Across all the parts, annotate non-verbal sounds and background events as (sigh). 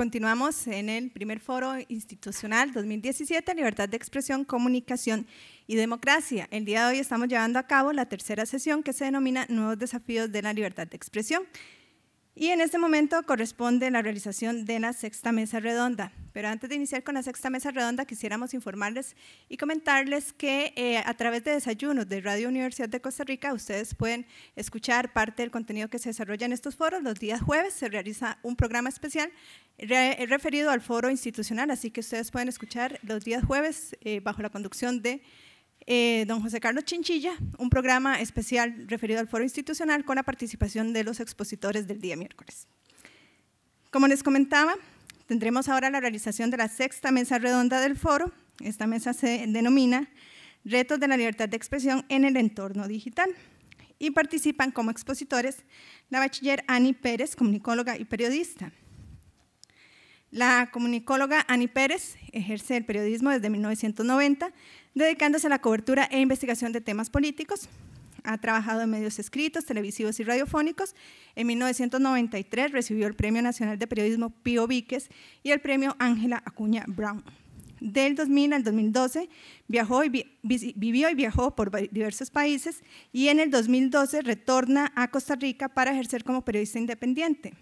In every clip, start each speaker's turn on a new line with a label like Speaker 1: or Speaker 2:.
Speaker 1: Continuamos en el primer foro institucional 2017, Libertad de Expresión, Comunicación y Democracia. El día de hoy estamos llevando a cabo la tercera sesión que se denomina Nuevos desafíos de la libertad de expresión. Y en este momento corresponde la realización de la sexta mesa redonda. Pero antes de iniciar con la sexta mesa redonda, quisiéramos informarles y comentarles que eh, a través de desayunos de Radio Universidad de Costa Rica, ustedes pueden escuchar parte del contenido que se desarrolla en estos foros. Los días jueves se realiza un programa especial referido al foro institucional, así que ustedes pueden escuchar los días jueves eh, bajo la conducción de eh, don José Carlos Chinchilla, un programa especial referido al foro institucional con la participación de los expositores del día miércoles. Como les comentaba, Tendremos ahora la realización de la sexta mesa redonda del foro. Esta mesa se denomina Retos de la libertad de expresión en el entorno digital. Y participan como expositores la bachiller Ani Pérez, comunicóloga y periodista. La comunicóloga Ani Pérez ejerce el periodismo desde 1990, dedicándose a la cobertura e investigación de temas políticos, ha trabajado en medios escritos, televisivos y radiofónicos. En 1993 recibió el Premio Nacional de Periodismo Pío Víquez y el Premio Ángela Acuña Brown. Del 2000 al 2012 viajó y vivió y viajó por diversos países y en el 2012 retorna a Costa Rica para ejercer como periodista independiente.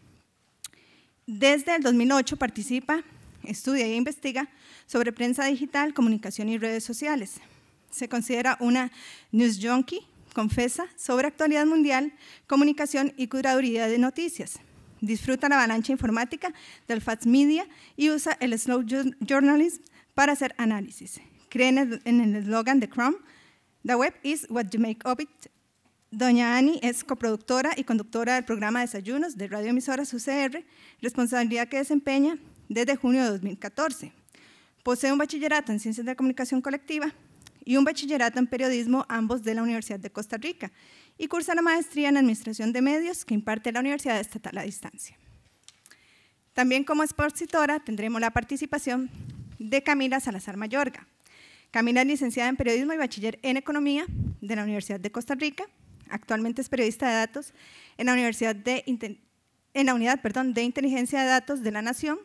Speaker 1: Desde el 2008 participa, estudia e investiga sobre prensa digital, comunicación y redes sociales. Se considera una news junkie, confesa sobre actualidad mundial, comunicación y curaduría de noticias. Disfruta la avalancha informática del Fast Media y usa el slow journalism para hacer análisis. Cree en el eslogan de Chrome, The web is what you make of it. Doña Ani es coproductora y conductora del programa Desayunos de Radio Emisoras UCR, responsabilidad que desempeña desde junio de 2014. Posee un bachillerato en Ciencias de la Comunicación Colectiva y un bachillerato en periodismo, ambos de la Universidad de Costa Rica, y cursa la maestría en Administración de Medios que imparte la Universidad Estatal a Distancia. También como expositora tendremos la participación de Camila Salazar Mayorga. Camila es licenciada en Periodismo y bachiller en Economía de la Universidad de Costa Rica. Actualmente es periodista de datos en la, Universidad de, en la Unidad perdón, de Inteligencia de Datos de la Nación.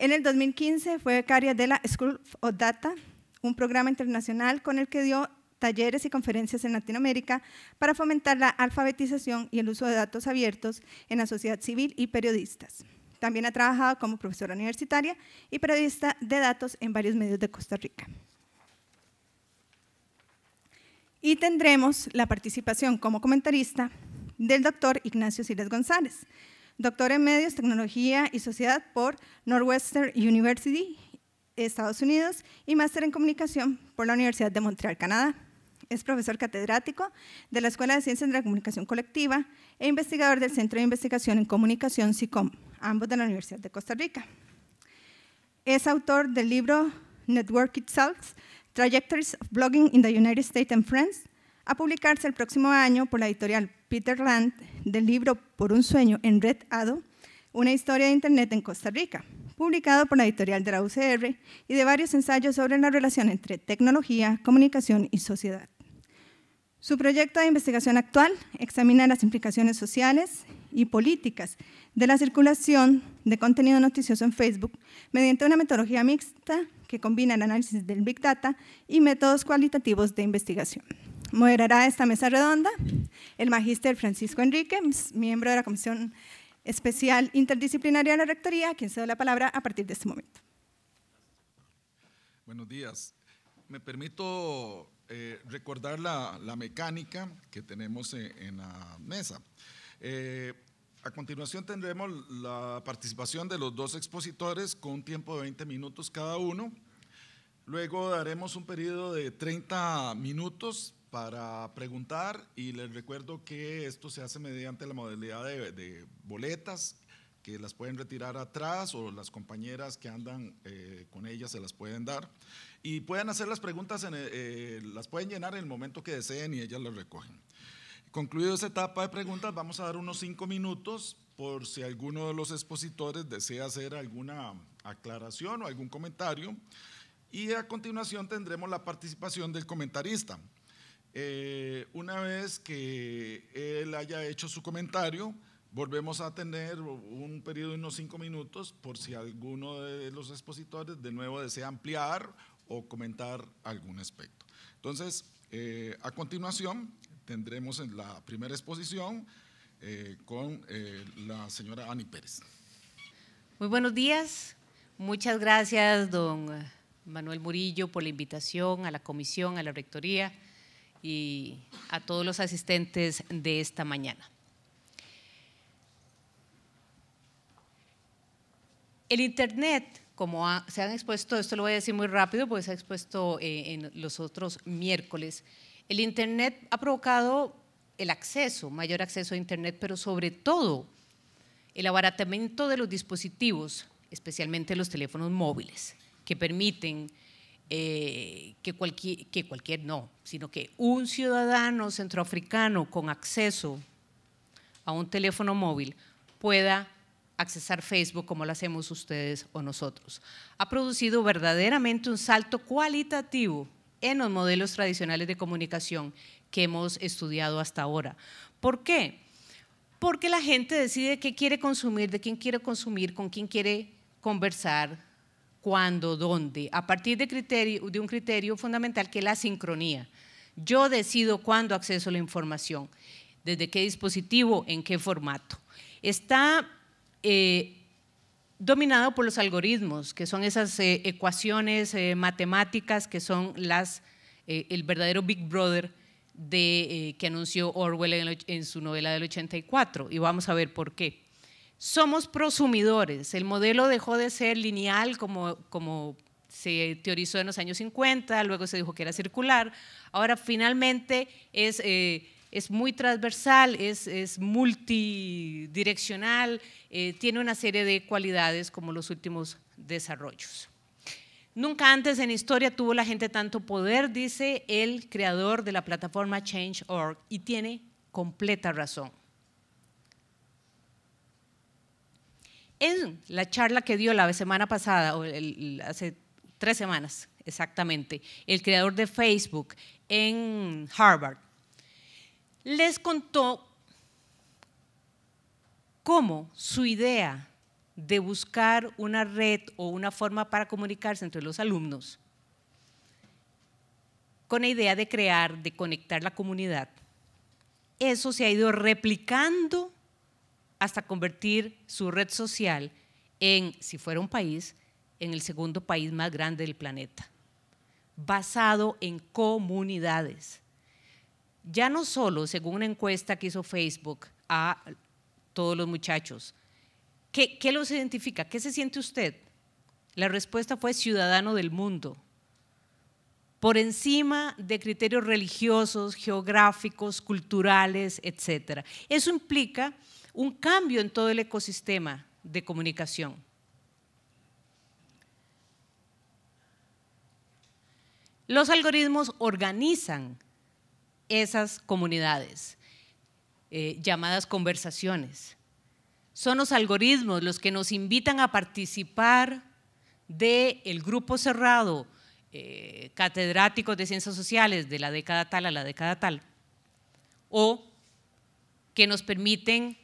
Speaker 1: En el 2015 fue becaria de la School of Data un programa internacional con el que dio talleres y conferencias en Latinoamérica para fomentar la alfabetización y el uso de datos abiertos en la sociedad civil y periodistas. También ha trabajado como profesora universitaria y periodista de datos en varios medios de Costa Rica. Y tendremos la participación como comentarista del doctor Ignacio Siles González, doctor en Medios, Tecnología y Sociedad por Northwestern University Estados Unidos y máster en comunicación por la Universidad de Montreal, Canadá. Es profesor catedrático de la Escuela de Ciencias de la Comunicación Colectiva e investigador del Centro de Investigación en Comunicación SICOM, ambos de la Universidad de Costa Rica. Es autor del libro Network Itself, Trajectories of Blogging in the United States and France, a publicarse el próximo año por la editorial Peter Land del libro Por un sueño en Red Ado, una historia de Internet en Costa Rica publicado por la editorial de la UCR, y de varios ensayos sobre la relación entre tecnología, comunicación y sociedad. Su proyecto de investigación actual examina las implicaciones sociales y políticas de la circulación de contenido noticioso en Facebook mediante una metodología mixta que combina el análisis del Big Data y métodos cualitativos de investigación. Moderará esta mesa redonda el magíster Francisco Enrique, miembro de la Comisión especial interdisciplinaria de la Rectoría, a quien cedo la palabra a partir de este momento.
Speaker 2: Buenos días. Me permito eh, recordar la, mecánica que tenemos en, la mesa. Eh, a continuación tendremos la participación de los dos expositores con un tiempo de 20 minutos cada uno. Luego daremos un periodo de 30 minutos para preguntar y les recuerdo que esto se hace mediante la modalidad de, boletas que las pueden retirar atrás o las compañeras que andan eh, con ellas se las pueden dar y pueden hacer las preguntas, en, eh, las pueden llenar en el momento que deseen y ellas las recogen. Concluido esa etapa de preguntas, vamos a dar unos cinco minutos por si alguno de los expositores desea hacer alguna aclaración o algún comentario. Y a continuación tendremos la participación del comentarista. Eh, una vez que él haya hecho su comentario, volvemos a tener un periodo de unos cinco minutos por si alguno de los expositores de nuevo desea ampliar o comentar algún aspecto. Entonces, eh, a continuación tendremos en la primera exposición eh, con eh, la señora Ani Pérez.
Speaker 3: Muy buenos días. Muchas gracias, don Manuel Murillo, por la invitación a la comisión, a la rectoría y a todos los asistentes de esta mañana. El Internet, como se han expuesto, esto lo voy a decir muy rápido porque se ha expuesto eh, en los otros miércoles, el Internet ha provocado el acceso, mayor acceso a Internet, pero sobre todo el abaratamiento de los dispositivos, especialmente los teléfonos móviles, que permiten eh, que, cualquier, que cualquier, no, sino que un ciudadano centroafricano con acceso a un teléfono móvil pueda accesar Facebook como lo hacemos ustedes o nosotros. Ha producido verdaderamente un salto cualitativo en los modelos tradicionales de comunicación que hemos estudiado hasta ahora. ¿Por qué? Porque la gente decide qué quiere consumir, de quién quiere consumir, con quién quiere conversar, cuándo, dónde, a partir de, criterio, de un criterio fundamental que es la sincronía. Yo decido cuándo acceso a la información, desde qué dispositivo, en qué formato. Está eh, dominado por los algoritmos, que son esas eh, ecuaciones eh, matemáticas que son las, el verdadero Big Brother de, que anunció Orwell en, en, su novela del 84. Y vamos a ver por qué. Somos prosumidores. El modelo dejó de ser lineal como, como se teorizó en los años 50, luego se dijo que era circular. Ahora finalmente es es muy transversal, es, multidireccional, eh, tiene una serie de cualidades como los últimos desarrollos. Nunca antes en historia tuvo la gente tanto poder, dice el creador de la plataforma Change.org, y tiene completa razón. En la charla que dio la semana pasada, o hace tres semanas exactamente, el creador de Facebook en Harvard, les contó cómo su idea de buscar una red o una forma para comunicarse entre los alumnos, con la idea de crear, de conectar la comunidad, eso se ha ido replicando hasta convertir su red social en, si fuera un país, en el segundo país más grande del planeta, basado en comunidades ya no solo, según una encuesta que hizo Facebook a todos los muchachos, ¿qué, los identifica? ¿Qué se siente usted? La respuesta fue ciudadano del mundo, por encima de criterios religiosos, geográficos, culturales, etc. Eso implica un cambio en todo el ecosistema de comunicación. Los algoritmos organizan esas comunidades, eh, llamadas conversaciones. Son los algoritmos los que nos invitan a participar del grupo cerrado, eh, catedráticos de ciencias sociales de la década tal a la década tal, o que nos permiten,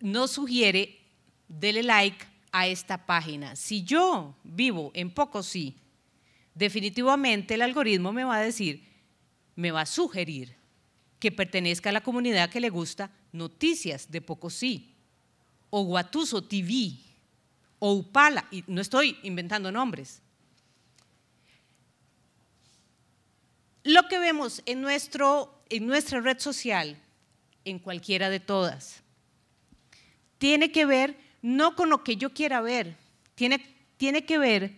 Speaker 3: nos sugiere, dele like a esta página. Si yo vivo en Pocosí, definitivamente el algoritmo me va a decir me va a sugerir que pertenezca a la comunidad que le gusta Noticias de Pocosí, o Guatuso TV, o Upala, y no estoy inventando nombres. Lo que vemos en, nuestro, en nuestra red social, en cualquiera de todas, tiene que ver no con lo que yo quiera ver, tiene, tiene que ver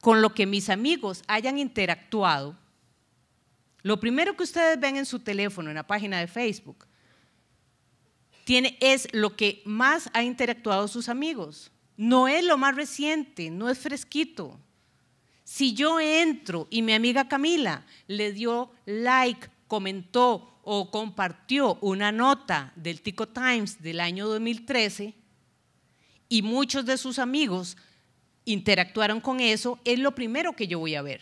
Speaker 3: con lo que mis amigos hayan interactuado lo primero que ustedes ven en su teléfono, en la página de Facebook, tiene, es lo que más ha interactuado sus amigos. No es lo más reciente, no es fresquito. Si yo entro y mi amiga Camila le dio like, comentó o compartió una nota del Tico Times del año 2013 y muchos de sus amigos interactuaron con eso, es lo primero que yo voy a ver.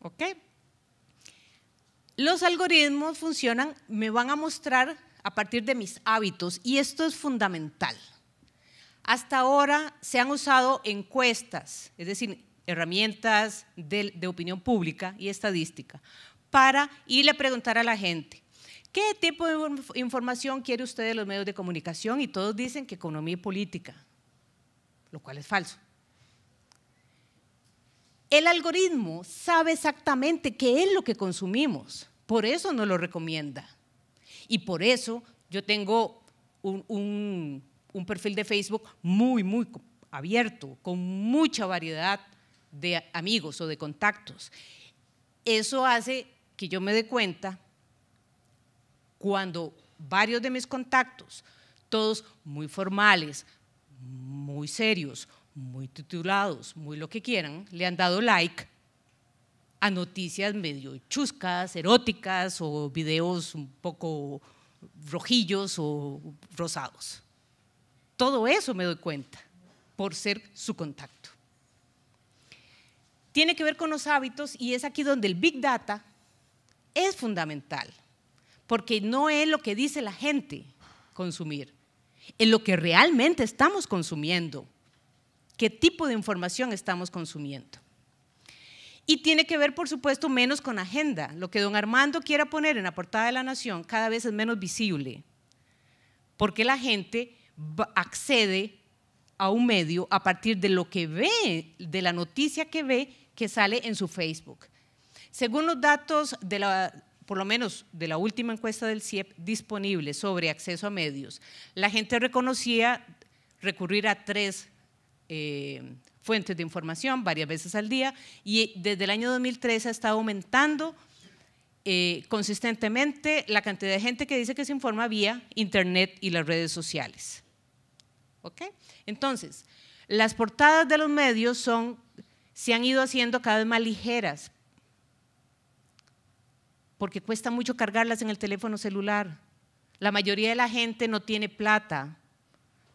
Speaker 3: ¿Ok? Los algoritmos funcionan, me van a mostrar a partir de mis hábitos y esto es fundamental. Hasta ahora se han usado encuestas, es decir, herramientas de, de opinión pública y estadística, para irle a preguntar a la gente, ¿qué tipo de información quiere usted de los medios de comunicación? Y todos dicen que economía y política, lo cual es falso. El algoritmo sabe exactamente qué es lo que consumimos, por eso nos lo recomienda. Y por eso yo tengo un, perfil de Facebook muy, muy abierto, con mucha variedad de amigos o de contactos. Eso hace que yo me dé cuenta cuando varios de mis contactos, todos muy formales, muy serios, muy titulados, muy lo que quieran, le han dado like a noticias medio chuscas, eróticas o videos un poco rojillos o rosados. Todo eso me doy cuenta por ser su contacto. Tiene que ver con los hábitos y es aquí donde el Big Data es fundamental, porque no es lo que dice la gente consumir, es lo que realmente estamos consumiendo qué tipo de información estamos consumiendo. Y tiene que ver, por supuesto, menos con agenda. Lo que don Armando quiera poner en la portada de la Nación cada vez es menos visible, porque la gente accede a un medio a partir de lo que ve, de la noticia que ve que sale en su Facebook. Según los datos de la, por lo menos de la última encuesta del CIEP disponible sobre acceso a medios, la gente reconocía recurrir a tres eh, fuentes de información varias veces al día y desde el año 2013 ha estado aumentando eh, consistentemente la cantidad de gente que dice que se informa vía Internet y las redes sociales. ¿Ok? Entonces, las portadas de los medios se han ido haciendo cada vez más ligeras porque cuesta mucho cargarlas en el teléfono celular. La mayoría de la gente no tiene plata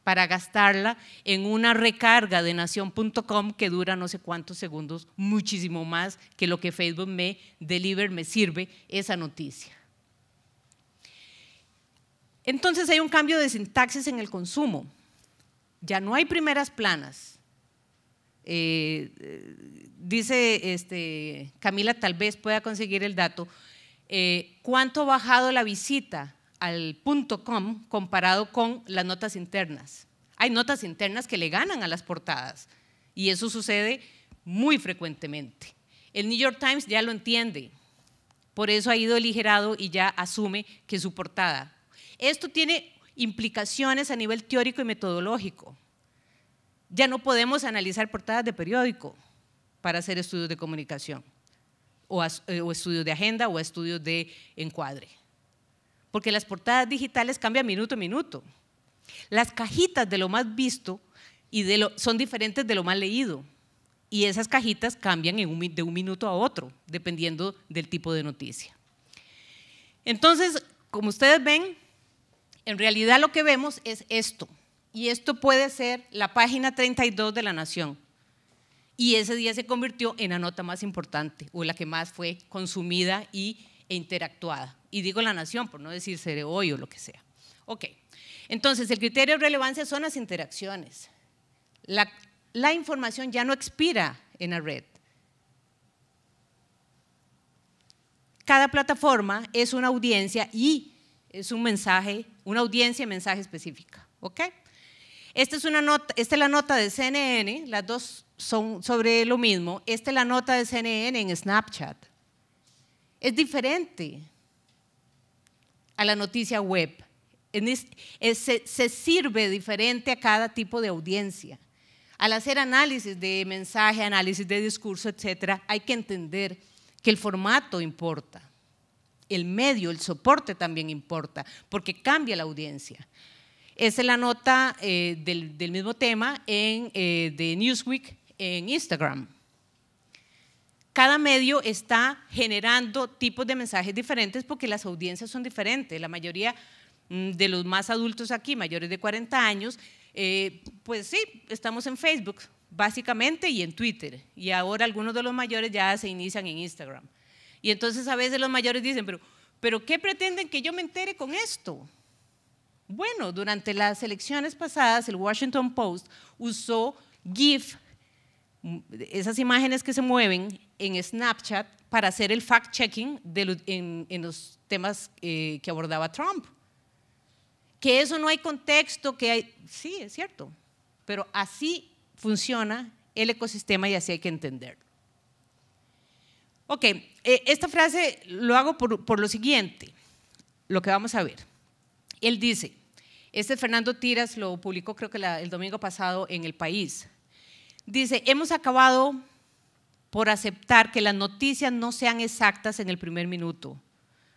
Speaker 3: para gastarla en una recarga de nación.com que dura no sé cuántos segundos, muchísimo más que lo que Facebook me deliver, me sirve esa noticia. Entonces hay un cambio de sintaxis en el consumo. Ya no hay primeras planas. Eh, dice este, Camila, tal vez pueda conseguir el dato. Eh, ¿Cuánto ha bajado la visita al punto .com comparado con las notas internas. Hay notas internas que le ganan a las portadas y eso sucede muy frecuentemente. El New York Times ya lo entiende, por eso ha ido aligerado y ya asume que su portada. Esto tiene implicaciones a nivel teórico y metodológico. Ya no podemos analizar portadas de periódico para hacer estudios de comunicación, o, eh, o estudios de agenda o estudios de encuadre porque las portadas digitales cambian minuto a minuto. Las cajitas de lo más visto y de lo, son diferentes de lo más leído. Y esas cajitas cambian de un minuto a otro, dependiendo del tipo de noticia. Entonces, como ustedes ven, en realidad lo que vemos es esto. Y esto puede ser la página 32 de La Nación. Y ese día se convirtió en la nota más importante o la que más fue consumida y e interactuada. Y digo la nación, por no decir ser hoy o lo que sea. Ok, entonces el criterio de relevancia son las interacciones. La, la información ya no expira en la red. Cada plataforma es una audiencia y es un mensaje, una audiencia y mensaje específica. ¿Ok? Esta es, una nota, esta es la nota de CNN, las dos son sobre lo mismo. Esta es la nota de CNN en Snapchat es diferente a la noticia web. se, sirve diferente a cada tipo de audiencia. Al hacer análisis de mensaje, análisis de discurso, etcétera, hay que entender que el formato importa, el medio, el soporte también importa, porque cambia la audiencia. Esa es la nota eh, del, mismo tema en, eh, de Newsweek en Instagram cada medio está generando tipos de mensajes diferentes porque las audiencias son diferentes. La mayoría mm, de los más adultos aquí, mayores de 40 años, eh, pues sí, estamos en Facebook básicamente y en Twitter. Y ahora algunos de los mayores ya se inician en Instagram. Y entonces a veces los mayores dicen, pero, pero ¿qué pretenden que yo me entere con esto? Bueno, durante las elecciones pasadas, el Washington Post usó GIF, esas imágenes que se mueven en Snapchat, para hacer el fact-checking en, los temas eh, que abordaba Trump. Que eso no hay contexto, que hay... Sí, es cierto, pero así funciona el ecosistema y así hay que entenderlo. Ok, eh, esta frase lo hago por, lo siguiente, lo que vamos a ver. Él dice, este Fernando Tiras lo publicó creo que el domingo pasado en El País. Dice, hemos acabado por aceptar que las noticias no sean exactas en el primer minuto,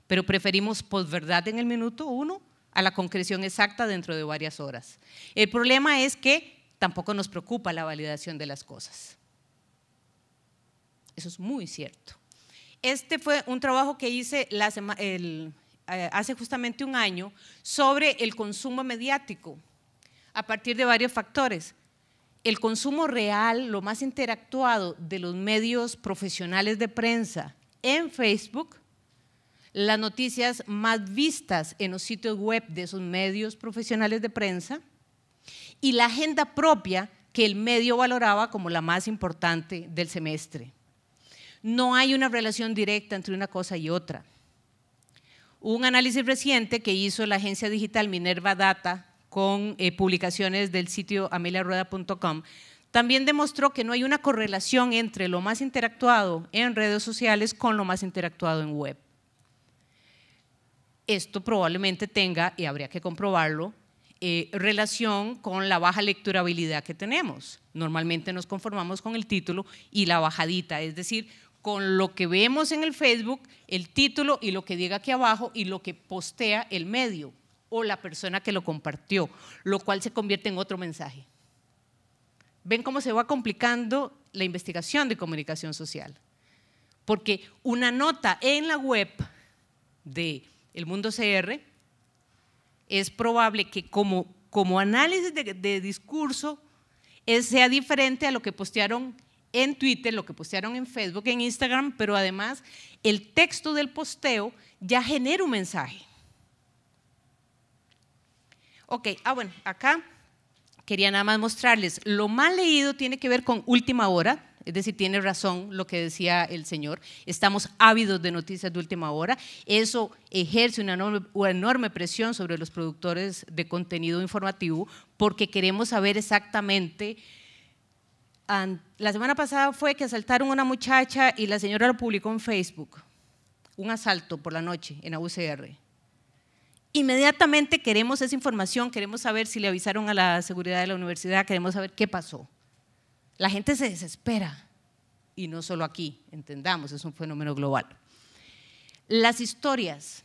Speaker 3: pero preferimos posverdad en el minuto uno a la concreción exacta dentro de varias horas. El problema es que tampoco nos preocupa la validación de las cosas. Eso es muy cierto. Este fue un trabajo que hice eh, hace justamente un año sobre el consumo mediático a partir de varios factores. El consumo real, lo más interactuado de los medios profesionales de prensa en Facebook, las noticias más vistas en los sitios web de esos medios profesionales de prensa y la agenda propia que el medio valoraba como la más importante del semestre. No hay una relación directa entre una cosa y otra. un análisis reciente que hizo la agencia digital Minerva Data con eh, publicaciones del sitio ameliarueda.com también demostró que no hay una correlación entre lo más interactuado en redes sociales con lo más interactuado en web. Esto probablemente tenga, y habría que comprobarlo, eh, relación con la baja lecturabilidad que tenemos. Normalmente nos conformamos con el título y la bajadita, es decir, con lo que vemos en el Facebook, el título y lo que diga aquí abajo y lo que postea el medio o la persona que lo compartió, lo cual se convierte en otro mensaje. ¿Ven cómo se va complicando la investigación de comunicación social? Porque una nota en la web de El Mundo CR es probable que como, como análisis de, discurso sea diferente a lo que postearon en Twitter, lo que postearon en Facebook, en Instagram, pero además el texto del posteo ya genera un mensaje. Ok, ah bueno, acá quería nada más mostrarles, lo mal leído tiene que ver con última hora, es decir, tiene razón lo que decía el señor, estamos ávidos de noticias de última hora, eso ejerce una enorme, enorme, presión sobre los productores de contenido informativo porque queremos saber exactamente la semana pasada fue que asaltaron a una muchacha y la señora lo publicó en Facebook. Un asalto por la noche en la UCR. Inmediatamente queremos esa información, queremos saber si le avisaron a la seguridad de la universidad, queremos saber qué pasó. La gente se desespera. Y no solo aquí, entendamos, es un fenómeno global. Las historias.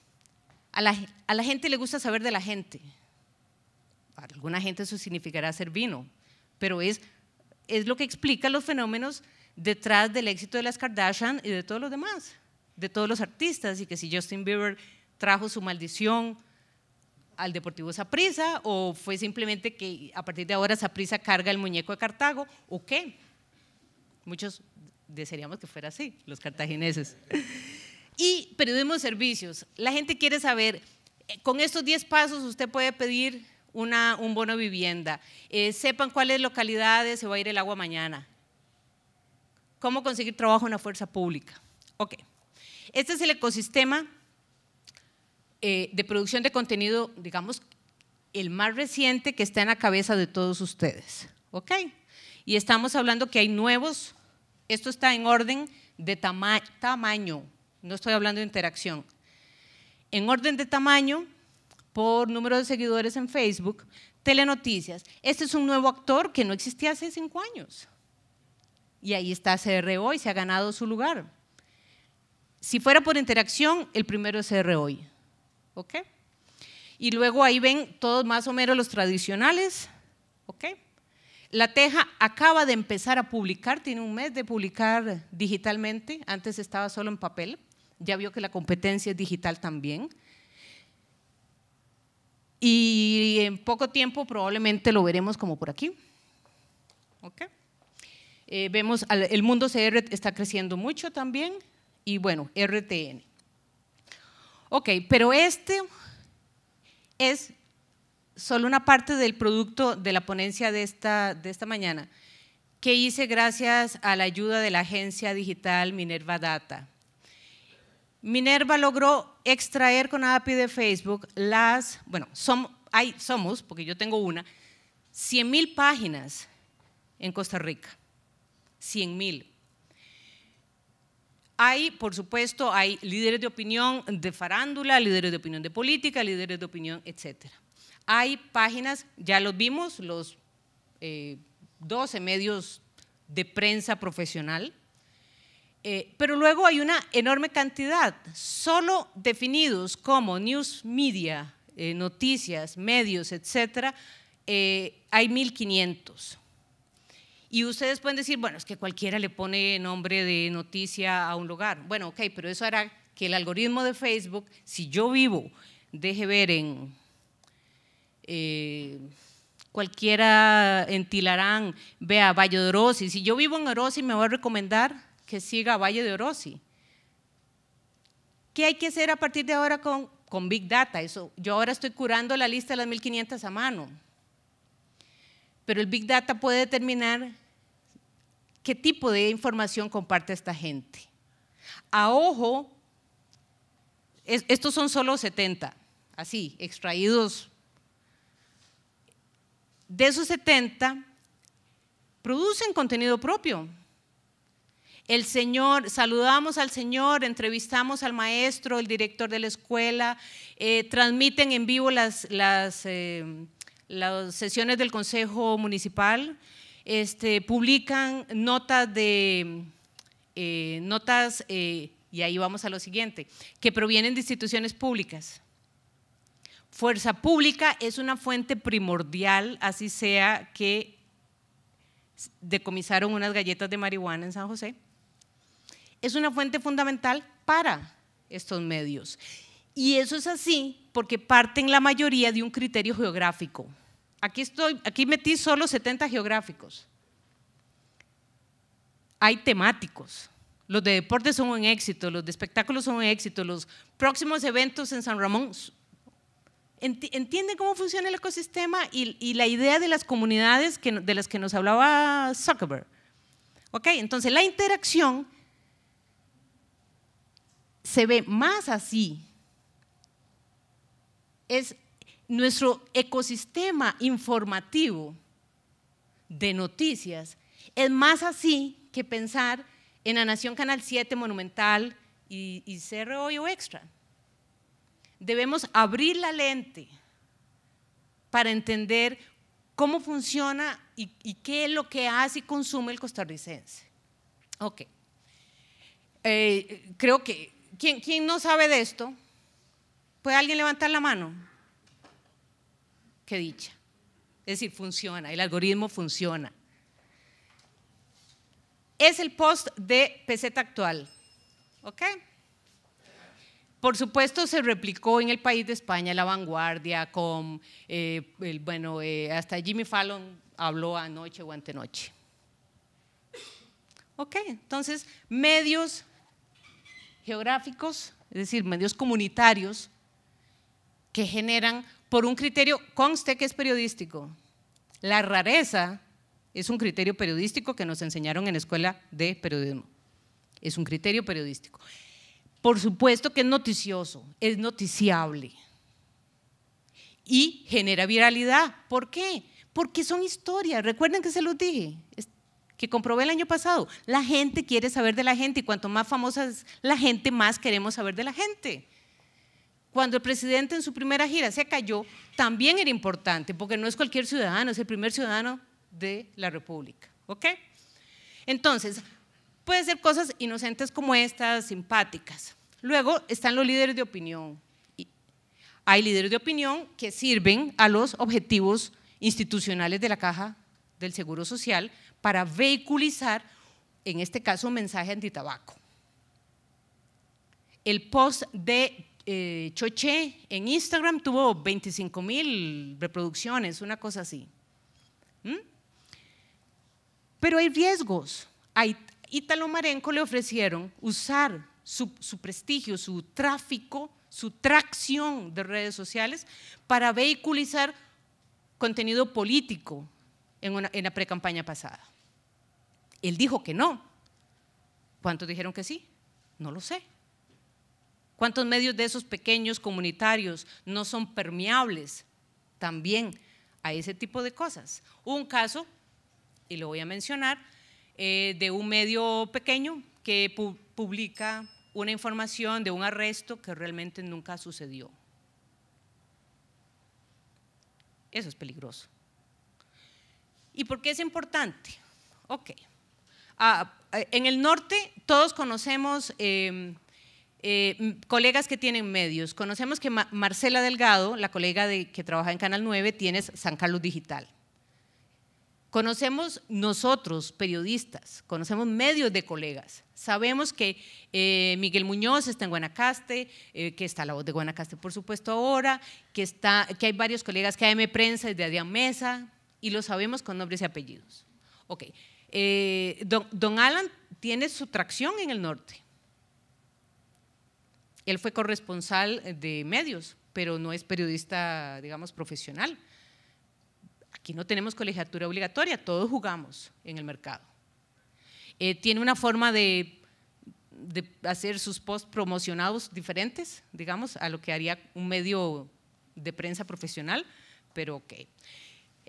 Speaker 3: A la, a la gente le gusta saber de la gente. Para alguna gente eso significará ser vino, pero es es lo que explica los fenómenos detrás del éxito de las Kardashian y de todos los demás, de todos los artistas, y que si Justin Bieber trajo su maldición al Deportivo Saprissa o fue simplemente que a partir de ahora Saprissa carga el muñeco de Cartago o qué. Muchos desearíamos que fuera así, los cartagineses. Y periodismo de servicios. La gente quiere saber, eh, con estos 10 pasos usted puede pedir un bono vivienda. Eh, sepan cuáles localidades se va a ir el agua mañana. Cómo conseguir trabajo en la fuerza pública. Ok. Este es el ecosistema eh, de producción de contenido, digamos, el más reciente que está en la cabeza de todos ustedes. ¿Ok? Y estamos hablando que hay nuevos, esto está en orden de tamaño, no estoy hablando de interacción. En orden de tamaño, por número de seguidores en Facebook, Telenoticias. Este es un nuevo actor que no existía hace cinco años. Y ahí está CR Hoy, se ha ganado su lugar. Si fuera por interacción, el primero es CR Hoy. ¿Ok? Y luego ahí ven todos más o menos los tradicionales. ¿Ok? La Teja acaba de empezar a publicar, tiene un mes de publicar digitalmente, antes estaba solo en papel, ya vio que la competencia es digital también y en poco tiempo probablemente lo veremos como por aquí. ¿Okay? Eh, vemos, el mundo CR está creciendo mucho también y bueno, RTN. Ok, pero este es solo una parte del producto de la ponencia de esta, de esta mañana, que hice gracias a la ayuda de la agencia digital Minerva Data. Minerva logró extraer con API de Facebook las, bueno, hay, somos, porque yo tengo una, 100 mil páginas en Costa Rica. 100 mil. Hay, por supuesto, hay líderes de opinión de farándula, líderes de opinión de política, líderes de opinión, etc. Hay páginas, ya los vimos, los 12 eh, medios de prensa profesional, eh, pero luego hay una enorme cantidad, solo definidos como news media, eh, noticias, medios, etcétera, hay 1500. Y ustedes pueden decir, bueno, es que cualquiera le pone nombre de noticia a un lugar. Bueno, ok, pero eso hará que el algoritmo de Facebook, si yo vivo, deje ver en eh, cualquiera en Tilarán, vea Valle de Orosi. Si yo vivo en Orosi, me voy a recomendar que siga Valle de Orosi. ¿Qué hay que hacer a partir de ahora con, Big Data? Yo ahora estoy curando la lista de las 1500 a mano. Pero el Big Data puede determinar qué tipo de información comparte esta gente. A ojo, estos son solo 70, así, extraídos. De esos 70, producen contenido propio. El Señor, saludamos al Señor, entrevistamos al maestro, el director de la escuela, eh, transmiten en vivo las, las, eh, las sesiones del Consejo Municipal, este, publican notas de eh, notas, eh, y ahí vamos a lo siguiente, que provienen de instituciones públicas. Fuerza pública es una fuente primordial, así sea que decomisaron unas galletas de marihuana en San José. Es una fuente fundamental para estos medios. Y eso es así porque parten la mayoría de un criterio geográfico. Aquí, estoy, aquí metí solo 70 geográficos. Hay temáticos. Los de deportes son un éxito, los de espectáculos son un éxito, los próximos eventos en San Ramón. ¿Entienden cómo funciona el ecosistema y, la idea de las comunidades de las que nos hablaba Zuckerberg? Ok, entonces la interacción se ve más así. Es nuestro ecosistema informativo de noticias es más así que pensar en la Nación Canal 7 Monumental y, y CRO o Extra. Debemos abrir la lente para entender cómo funciona y, qué es lo que hace y consume el costarricense. Ok. Eh, creo que, ¿quién, ¿quién no sabe de esto? ¿Puede alguien levantar la mano? Qué dicha. Es decir, funciona, el algoritmo funciona. Es el post de peseta actual. ¿Ok? Por supuesto, se replicó en el país de España la vanguardia con, eh, el, bueno, eh, hasta Jimmy Fallon habló anoche o antenoche. Ok, entonces, medios geográficos, es decir, medios comunitarios que generan por un criterio, conste que es periodístico. La rareza es un criterio periodístico que nos enseñaron en la escuela de periodismo. Es un criterio periodístico. Por supuesto que es noticioso, es noticiable y genera viralidad. ¿Por qué? Porque son historias. Recuerden que se los dije, que comprobé el año pasado. La gente quiere saber de la gente y cuanto más famosa es la gente, más queremos saber de la gente cuando el presidente en su primera gira se cayó, también era importante, porque no es cualquier ciudadano, es el primer ciudadano de la República. ¿Ok? Entonces, puede ser cosas inocentes como estas, simpáticas. Luego están los líderes de opinión. Hay líderes de opinión que sirven a los objetivos institucionales de la Caja del Seguro Social para vehiculizar, en este caso, un mensaje antitabaco. El post de eh, Choché en Instagram tuvo 25 mil reproducciones, una cosa así. ¿Mm? Pero hay riesgos. A Ítalo Marenco le ofrecieron usar su, prestigio, su tráfico, su tracción de redes sociales para vehiculizar contenido político en, en la pre-campaña pasada. Él dijo que no. ¿Cuántos dijeron que sí? No lo sé. ¿Cuántos medios de esos pequeños comunitarios no son permeables también a ese tipo de cosas? Un caso, y lo voy a mencionar, eh, de un medio pequeño que publica una información de un arresto que realmente nunca sucedió. Eso es peligroso. ¿Y por qué es importante? Ok. Ah, en el norte todos conocemos em, eh, colegas que tienen medios. Conocemos que Marcela Delgado, la colega de, que trabaja en Canal 9, tiene San Carlos Digital. Conocemos nosotros, periodistas, conocemos medios de colegas. Sabemos que eh, Miguel Muñoz está en Guanacaste, eh, que está la voz de Guanacaste, por supuesto, ahora, que, está, que hay varios colegas que AM Prensa desde Adrián Mesa, y lo sabemos con nombres y apellidos. Ok. Eh, don, don Alan tiene su tracción en el norte. Él fue corresponsal de medios, pero no es periodista, digamos, profesional. Aquí no tenemos colegiatura obligatoria, todos jugamos en el mercado. Eh, tiene una forma de, hacer sus posts promocionados diferentes, digamos, a lo que haría un medio de prensa profesional, pero ok.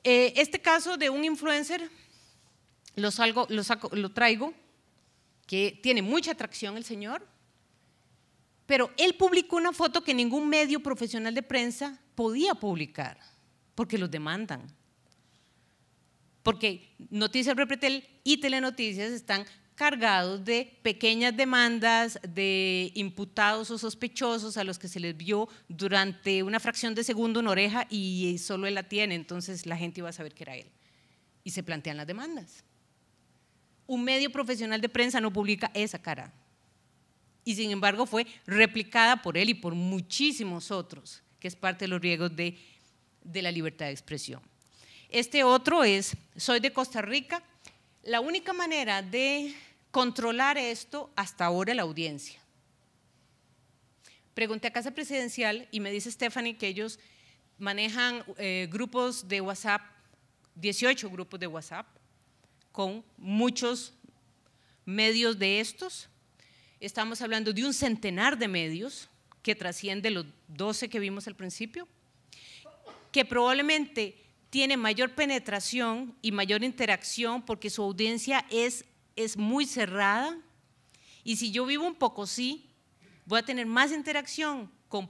Speaker 3: Eh, este caso de un influencer lo, salgo, lo, lo traigo, que tiene mucha atracción el señor, pero él publicó una foto que ningún medio profesional de prensa podía publicar, porque los demandan porque Noticias Repretel y Telenoticias están cargados de pequeñas demandas de imputados o sospechosos a los que se les vio durante una fracción de segundo una oreja y solo él la tiene, entonces la gente iba a saber que era él. Y se plantean las demandas. Un medio profesional de prensa no publica esa cara. Y sin embargo fue replicada por él y por muchísimos otros, que es parte de los riesgos de, la libertad de expresión. Este otro es, soy de Costa Rica. La única manera de controlar esto hasta ahora la audiencia. Pregunté a Casa Presidencial y me dice Stephanie que ellos manejan eh, grupos de WhatsApp, 18 grupos de WhatsApp, con muchos medios de estos. Estamos hablando de un centenar de medios que trasciende los 12 que vimos al principio, que probablemente tiene mayor penetración y mayor interacción porque su audiencia es, es muy cerrada. Y si yo vivo un Pocosí, voy a tener más interacción con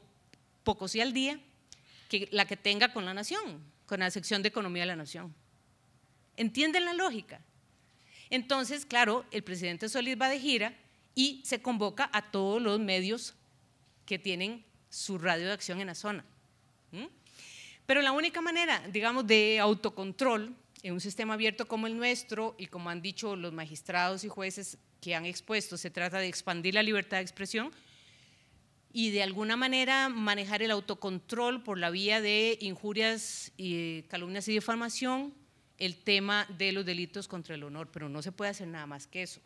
Speaker 3: Pocosí al día que la que tenga con la nación, con la sección de economía de la nación. ¿Entienden la lógica? Entonces, claro, el presidente Solís va de gira y se convoca a todos los medios que tienen su radio de acción en la zona. Pero la única manera, digamos, de autocontrol en un sistema abierto como el nuestro, y como han dicho los magistrados y jueces que han expuesto, se trata de expandir la libertad de expresión y de alguna manera manejar el autocontrol por la vía de injurias, calumnias y difamación, el tema de los delitos contra el honor, pero no se puede hacer nada más que eso.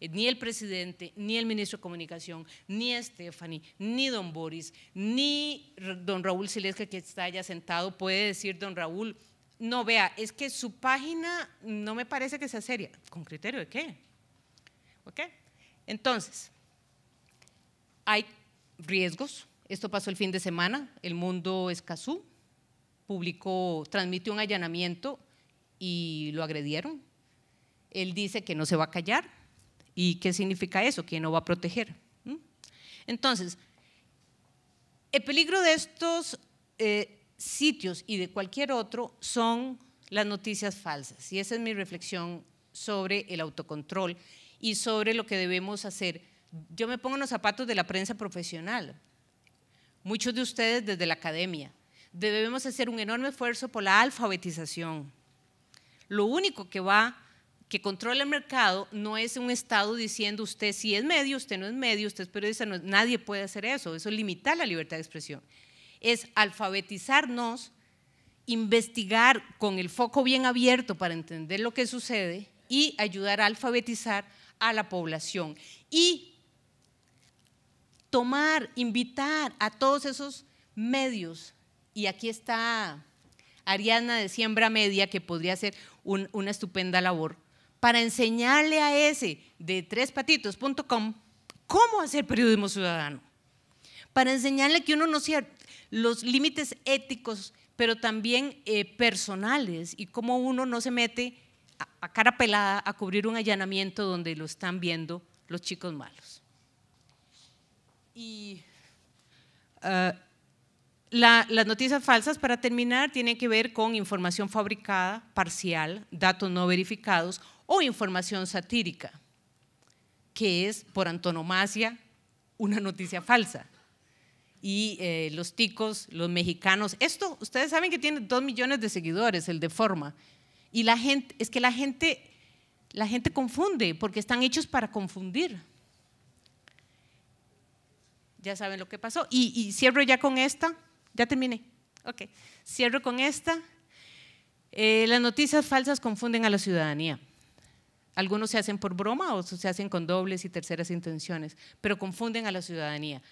Speaker 3: Eh, ni el presidente, ni el ministro de Comunicación, ni Stephanie, ni don Boris, ni don Raúl Silesca que está allá sentado puede decir, don Raúl, no vea, es que su página no me parece que sea seria. ¿Con criterio de qué? ¿Ok? Entonces, hay riesgos. Esto pasó el fin de semana. El Mundo Escazú publicó, transmitió un allanamiento y lo agredieron. Él dice que no se va a callar, ¿Y qué significa eso? Que no va a proteger. Entonces, el peligro de estos eh, sitios y de cualquier otro son las noticias falsas. Y esa es mi reflexión sobre el autocontrol y sobre lo que debemos hacer. Yo me pongo en los zapatos de la prensa profesional. Muchos de ustedes desde la academia. Debemos hacer un enorme esfuerzo por la alfabetización. Lo único que va que controla el mercado no es un Estado diciendo usted si es medio, usted no es medio, usted es periodista, nadie puede hacer eso, eso limita la libertad de expresión. Es alfabetizarnos, investigar con el foco bien abierto para entender lo que sucede y ayudar a alfabetizar a la población. Y tomar, invitar a todos esos medios, y aquí está Ariana de Siembra Media, que podría ser una estupenda labor, para enseñarle a ese de trespatitos.com cómo hacer periodismo ciudadano. Para enseñarle que uno no sea los límites éticos, pero también eh, personales y cómo uno no se mete a, cara pelada a cubrir un allanamiento donde lo están viendo los chicos malos. Y ah, las noticias falsas, para terminar, tienen que ver con información fabricada, parcial, datos no verificados o información satírica, que es por antonomasia una noticia falsa. Y eh, los ticos, los mexicanos, esto, ustedes saben que tiene dos millones de seguidores, el de forma. Y la gente, es que la gente, la gente confunde, porque están hechos para confundir. Ya saben lo que pasó. Y, cierro ya con esta. Ya terminé. Ok. Cierro con esta. Eh, las noticias falsas confunden a la ciudadanía. Algunos se hacen por broma o se hacen con dobles y terceras intenciones, pero confunden a la ciudadanía.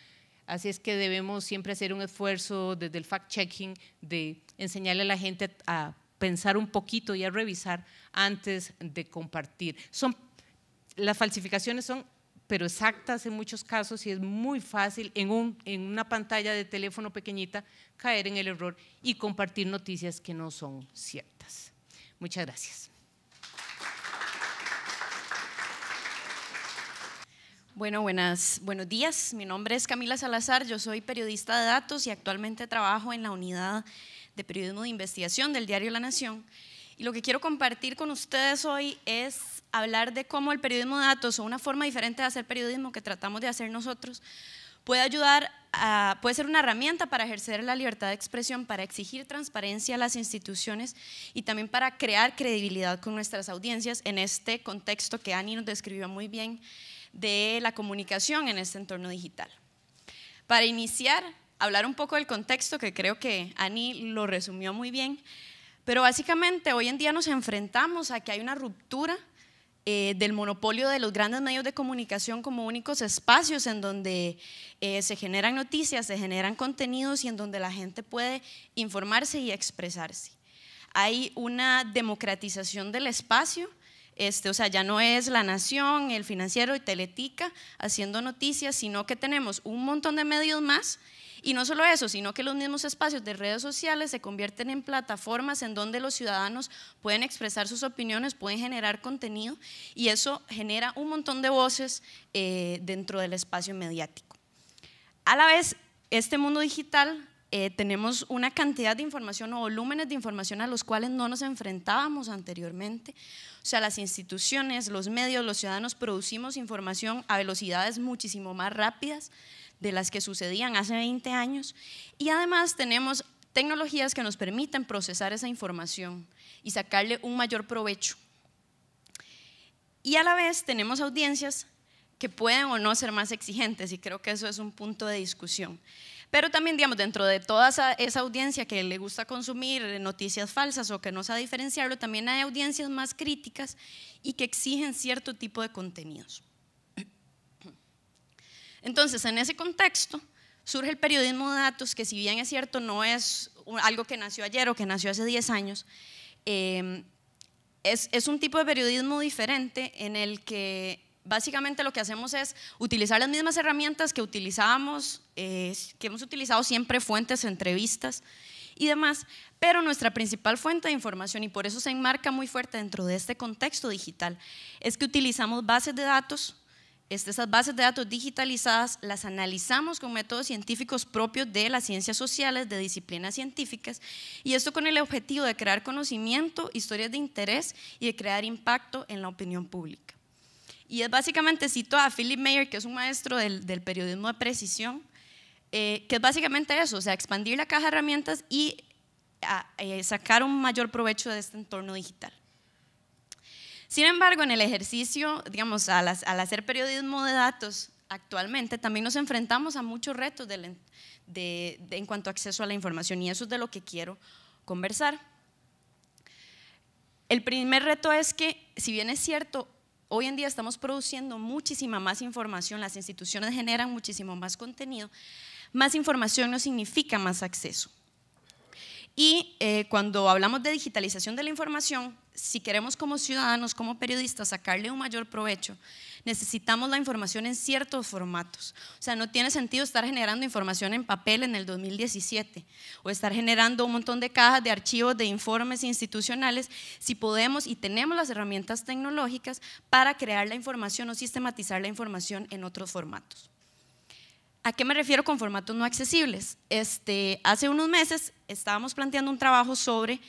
Speaker 3: Así es que debemos siempre hacer un esfuerzo desde el fact-checking de enseñarle a la gente a pensar un poquito y a revisar antes de compartir. Son, las falsificaciones son pero exactas en muchos casos y es muy fácil en, un, en una pantalla de teléfono pequeñita caer en el error y compartir noticias que no son ciertas. Muchas gracias.
Speaker 4: Bueno, buenas, buenos días. Mi nombre es Camila Salazar, yo soy periodista de datos y actualmente trabajo en la unidad de periodismo de investigación del diario La Nación. Y lo que quiero compartir con ustedes hoy es hablar de cómo el periodismo de datos o una forma diferente de hacer periodismo que tratamos de hacer nosotros puede ayudar, a, puede ser una herramienta para ejercer la libertad de expresión, para exigir transparencia a las instituciones y también para crear credibilidad con nuestras audiencias en este contexto que Ani nos describió muy bien de la comunicación en este entorno digital. Para iniciar, hablar un poco del contexto, que creo que Ani lo resumió muy bien, pero básicamente hoy en día nos enfrentamos a que hay una ruptura eh, del monopolio de los grandes medios de comunicación como únicos espacios en donde eh, se generan noticias, se generan contenidos y en donde la gente puede informarse y expresarse. Hay una democratización del espacio. Este, o sea, ya no es la nación, el financiero y Teletica haciendo noticias, sino que tenemos un montón de medios más y no solo eso, sino que los mismos espacios de redes sociales se convierten en plataformas en donde los ciudadanos pueden expresar sus opiniones, pueden generar contenido y eso genera un montón de voces eh, dentro del espacio mediático. A la vez, este mundo digital eh, tenemos una cantidad de información o volúmenes de información a los cuales no nos enfrentábamos anteriormente. O sea, las instituciones, los medios, los ciudadanos producimos información a velocidades muchísimo más rápidas de las que sucedían hace 20 años. Y además tenemos tecnologías que nos permiten procesar esa información y sacarle un mayor provecho. Y a la vez tenemos audiencias que pueden o no ser más exigentes y creo que eso es un punto de discusión. Pero también, digamos, dentro de toda esa, audiencia que le gusta consumir noticias falsas o que no sabe diferenciarlo, también hay audiencias más críticas y que exigen cierto tipo de contenidos. Entonces, en ese contexto, surge el periodismo de datos, que si bien es cierto, no es algo que nació ayer o que nació hace 10 años, eh, es, un tipo de periodismo diferente en el que básicamente lo que hacemos es utilizar las mismas herramientas que utilizábamos, eh, que hemos utilizado siempre, fuentes, entrevistas y demás, pero nuestra principal fuente de información, y por eso se enmarca muy fuerte dentro de este contexto digital, es que utilizamos bases de datos esas bases de datos digitalizadas las analizamos con métodos científicos propios de las ciencias sociales, de disciplinas científicas, y esto con el objetivo de crear conocimiento, historias de interés y de crear impacto en la opinión pública. Y es básicamente, cito a Philip Mayer, que es un maestro del, periodismo de precisión, eh, que es básicamente eso, o sea, expandir la caja de herramientas y eh, sacar un mayor provecho de este entorno digital. Sin embargo, en el ejercicio, digamos, al, hacer periodismo de datos actualmente, también nos enfrentamos a muchos retos en cuanto a acceso a la información y eso es de lo que quiero conversar. El primer reto es que, si bien es cierto, hoy en día estamos produciendo muchísima más información, las instituciones generan muchísimo más contenido, más información no significa más acceso. Y eh, cuando hablamos de digitalización de la información, si queremos como ciudadanos, como periodistas, sacarle un mayor provecho, necesitamos la información en ciertos formatos. O sea, no tiene sentido estar generando información en papel en el 2017 o estar generando un montón de cajas de archivos de informes institucionales si podemos y tenemos las herramientas tecnológicas para crear la información o sistematizar la información en otros formatos. ¿A qué me refiero con formatos no accesibles? Este, hace unos meses estábamos planteando un trabajo sobre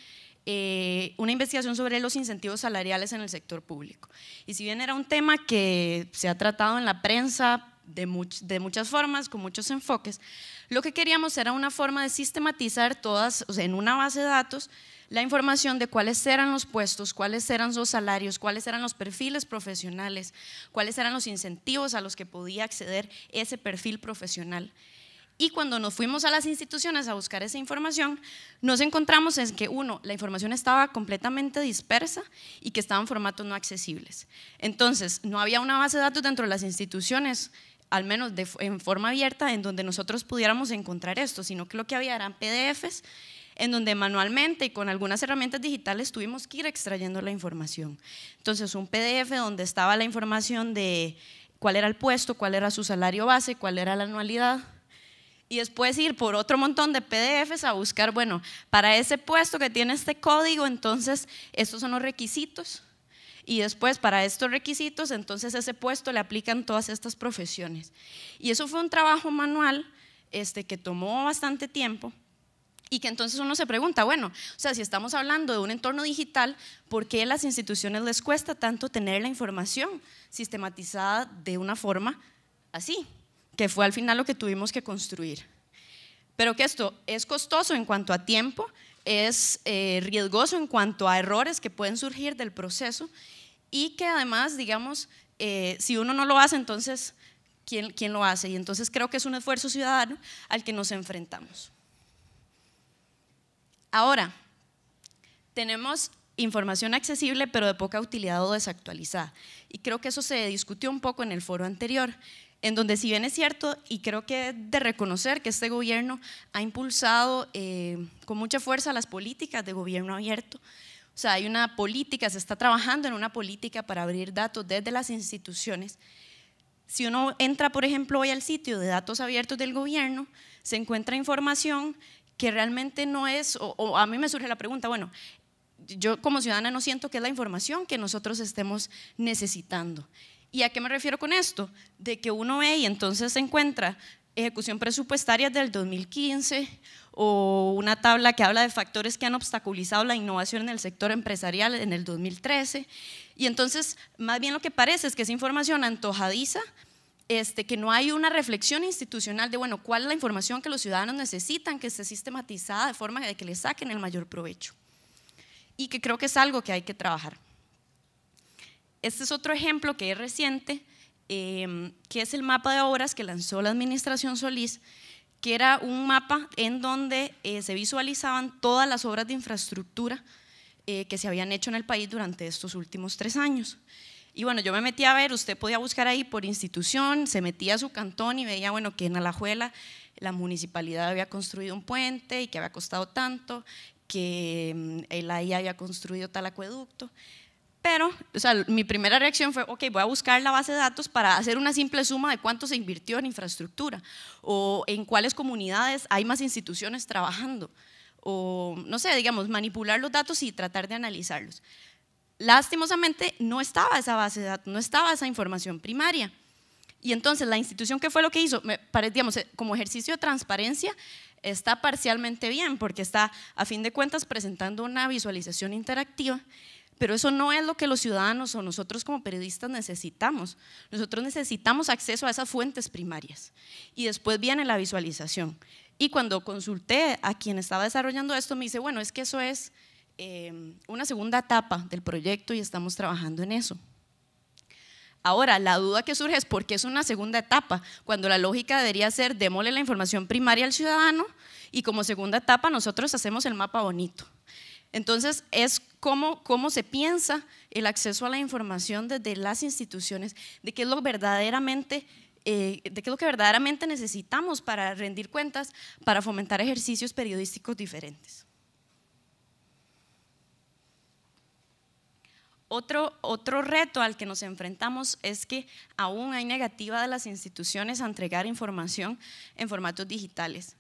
Speaker 4: eh, una investigación sobre los incentivos salariales en el sector público. Y si bien era un tema que se ha tratado en la prensa de, de muchas formas, con muchos enfoques, lo que queríamos era una forma de sistematizar todas, en una base de datos, la información de cuáles eran los puestos, cuáles eran los salarios, cuáles eran los perfiles profesionales, cuáles eran los incentivos a los que podía acceder ese perfil profesional. Y cuando nos fuimos a las instituciones a buscar esa información, nos encontramos en que, uno, la información estaba completamente dispersa y que estaba en formatos no accesibles. Entonces, no había una base de datos dentro de las instituciones, al menos en forma abierta, en donde nosotros pudiéramos encontrar esto, sino que lo que había eran PDFs en donde manualmente y con algunas herramientas digitales tuvimos que ir extrayendo la información. Entonces, un PDF donde estaba la información de cuál era el puesto, cuál era su salario base, cuál era la anualidad, y después ir por otro montón de PDFs a buscar, bueno, para ese puesto que tiene este código, entonces estos son los requisitos. Y después para estos requisitos, entonces ese puesto le aplican todas estas profesiones. Y eso fue un trabajo manual este, que tomó bastante tiempo y que entonces uno se pregunta, bueno, o sea, si estamos hablando de un entorno digital, ¿por qué a las instituciones les cuesta tanto tener la información sistematizada de una forma así? Que fue al final lo que tuvimos que construir. Pero que esto es costoso en cuanto a tiempo, es eh, riesgoso en cuanto a errores que pueden surgir del proceso y que además, digamos, eh, si uno no lo hace, entonces, ¿quién, ¿quién lo hace? Y entonces creo que es un esfuerzo ciudadano al que nos enfrentamos. Ahora, tenemos información accesible pero de poca utilidad o desactualizada. Y creo que eso se discutió un poco en el foro anterior, en donde si bien es cierto, y creo que de reconocer que este gobierno ha impulsado eh, con mucha fuerza las políticas de gobierno abierto, o sea, hay una política, se está trabajando en una política para abrir datos desde las instituciones. Si uno entra, por ejemplo, hoy al sitio de datos abiertos del gobierno, se encuentra información que realmente no es, o, a mí me surge la pregunta, bueno, yo como ciudadana no siento que es la información que nosotros estemos necesitando. ¿Y a qué me refiero con esto? De que uno ve y entonces se encuentra ejecución presupuestaria del 2015 o una tabla que habla de factores que han obstaculizado la innovación en el sector empresarial en el 2013. Y entonces, más bien lo que parece es que esa información antojadiza este, que no hay una reflexión institucional de, bueno, cuál es la información que los ciudadanos necesitan, que esté sistematizada de forma que le saquen el mayor provecho. Y que creo que es algo que hay que trabajar. Este es otro ejemplo que es reciente, em, que es el mapa de obras que lanzó la administración Solís, que era un mapa en donde eh, se visualizaban todas las obras de infraestructura eh, que se habían hecho en el país durante estos últimos tres años. Y bueno, yo me metí a ver, usted podía buscar ahí por institución, se metía a su cantón y veía, bueno, que en Alajuela la municipalidad había construido un puente y que había costado tanto, que mm, el AI había construido tal acueducto. Pero, o sea, mi primera reacción fue, ok, voy a buscar la base de datos para hacer una simple suma de cuánto se invirtió en infraestructura o en cuáles comunidades hay más instituciones trabajando o, no sé, digamos, manipular los datos y tratar de analizarlos lastimosamente no estaba esa base de datos, no estaba esa información primaria. Y entonces la institución, ¿qué fue lo que hizo? digamos, eh, como ejercicio de transparencia, está parcialmente bien, porque está, a fin de cuentas, presentando una visualización interactiva, pero eso no es lo que los ciudadanos o nosotros como periodistas necesitamos. Nosotros necesitamos acceso a esas fuentes primarias. Y después viene la visualización. Y cuando consulté a quien estaba desarrollando esto, me dice, bueno, es que eso es Em, una segunda etapa del proyecto y estamos trabajando en eso. Ahora, la duda que surge es por qué es una segunda etapa, cuando la lógica debería ser démosle la información primaria al ciudadano y como segunda etapa nosotros hacemos el mapa bonito. Entonces, es cómo, cómo se piensa el acceso a la información desde las instituciones, de qué es lo verdaderamente eh, de qué es lo que verdaderamente necesitamos para rendir cuentas, para fomentar ejercicios periodísticos diferentes. Otro, otro reto al que nos enfrentamos es que aún hay negativa de las instituciones a entregar información en formatos digitales.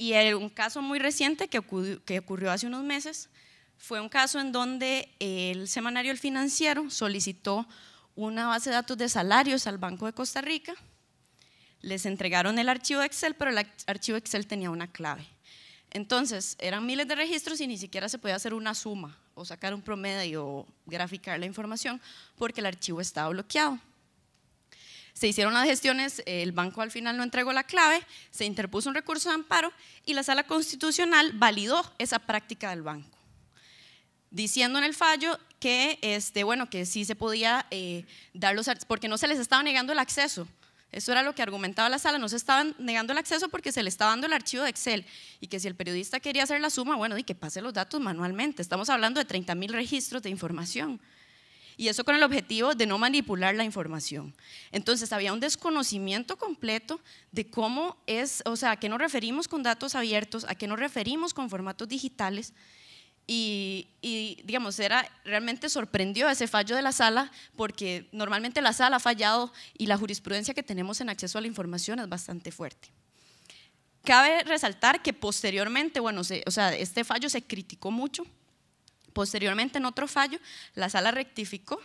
Speaker 4: Y un caso muy reciente que ocurrió, que ocurrió hace unos meses fue un caso en donde el semanario El Financiero solicitó una base de datos de salarios al Banco de Costa Rica. Les entregaron el archivo Excel, pero el archivo Excel tenía una clave. Entonces, eran miles de registros y ni siquiera se podía hacer una suma o sacar un promedio o graficar la información porque el archivo estaba bloqueado. Se hicieron las gestiones, el banco al final no entregó la clave, se interpuso un recurso de amparo y la sala constitucional validó esa práctica del banco, diciendo en el fallo que, este, bueno, que sí se podía eh, dar los, porque no se les estaba negando el acceso, eso era lo que argumentaba la sala, no se estaban negando el acceso porque se le estaba dando el archivo de Excel y que si el periodista quería hacer la suma, bueno, y que pase los datos manualmente. Estamos hablando de 30 mil registros de información. Y eso con el objetivo de no manipular la información. Entonces había un desconocimiento completo de cómo es, o sea, a qué nos referimos con datos abiertos, a qué nos referimos con formatos digitales y, digamos, era, realmente sorprendió ese fallo de la sala porque normalmente la sala ha fallado y la jurisprudencia que tenemos en acceso a la información es bastante fuerte. Cabe resaltar que posteriormente, bueno, o sea, este fallo se criticó mucho. Posteriormente, en otro fallo, la sala rectificó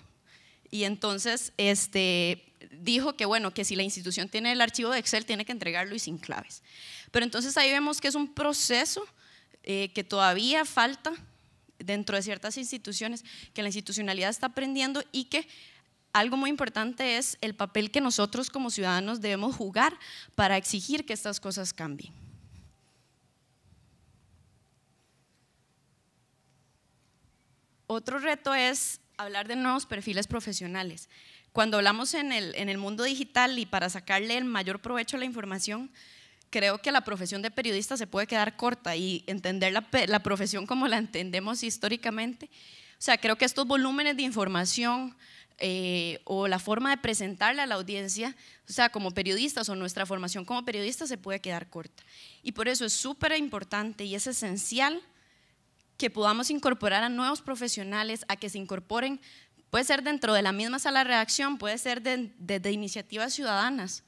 Speaker 4: y entonces este, dijo que, bueno, que si la institución tiene el archivo de Excel, tiene que entregarlo y sin claves. Pero entonces ahí vemos que es un proceso eh, que todavía falta dentro de ciertas instituciones, que la institucionalidad está aprendiendo y que algo muy importante es el papel que nosotros como ciudadanos debemos jugar para exigir que estas cosas cambien. Otro reto es hablar de nuevos perfiles profesionales. Cuando hablamos en el, en el mundo digital y para sacarle el mayor provecho a la información, creo que la profesión de periodista se puede quedar corta y entender la, profesión como la entendemos históricamente. O sea, creo que estos volúmenes de información eh, o la forma de presentarle a la audiencia, o sea, como periodistas o nuestra formación como periodistas se puede quedar corta. Y por eso es súper importante y es esencial que podamos incorporar a nuevos profesionales, a que se incorporen, puede ser dentro de la misma sala de redacción, puede ser desde de iniciativas ciudadanas,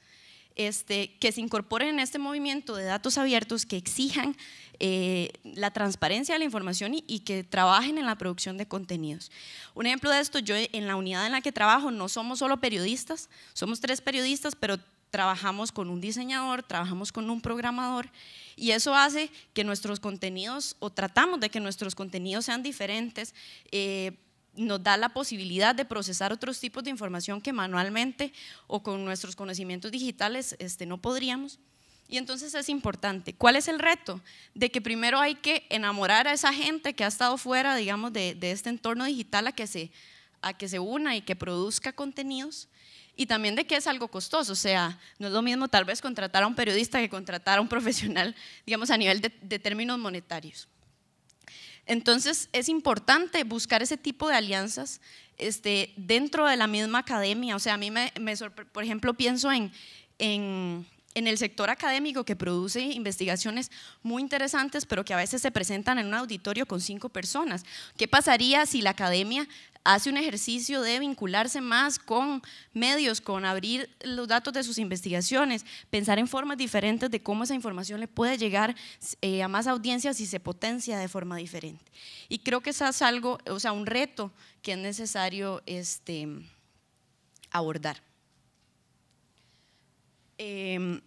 Speaker 4: este, que se incorporen en este movimiento de datos abiertos, que exijan eh, la transparencia de la información y, que trabajen en la producción de contenidos. Un ejemplo de esto, yo en la unidad en la que trabajo no somos solo periodistas, somos tres periodistas, pero trabajamos con un diseñador, trabajamos con un programador y eso hace que nuestros contenidos, o tratamos de que nuestros contenidos sean diferentes. Eh, nos da la posibilidad de procesar otros tipos de información que manualmente o con nuestros conocimientos digitales este, no podríamos. Y entonces es importante. ¿Cuál es el reto? De que primero hay que enamorar a esa gente que ha estado fuera, digamos, de, este entorno digital a que, se, a que se una y que produzca contenidos. Y también de que es algo costoso. O sea, no es lo mismo tal vez contratar a un periodista que contratar a un (laughs) profesional, digamos, a nivel de términos monetarios. Entonces es importante buscar ese tipo de alianzas este, dentro de la misma academia. O sea, a mí me, me por ejemplo, pienso en, en, en, el sector académico que produce investigaciones muy interesantes, pero que a veces se presentan en un auditorio con cinco personas. ¿Qué pasaría si la academia hace un ejercicio de vincularse más con medios, con abrir los datos de sus investigaciones, pensar en formas diferentes de cómo esa información le puede llegar eh, a más audiencias y se potencia de forma diferente. Y creo que eso es algo, o sea, un reto que es necesario este, abordar. Em,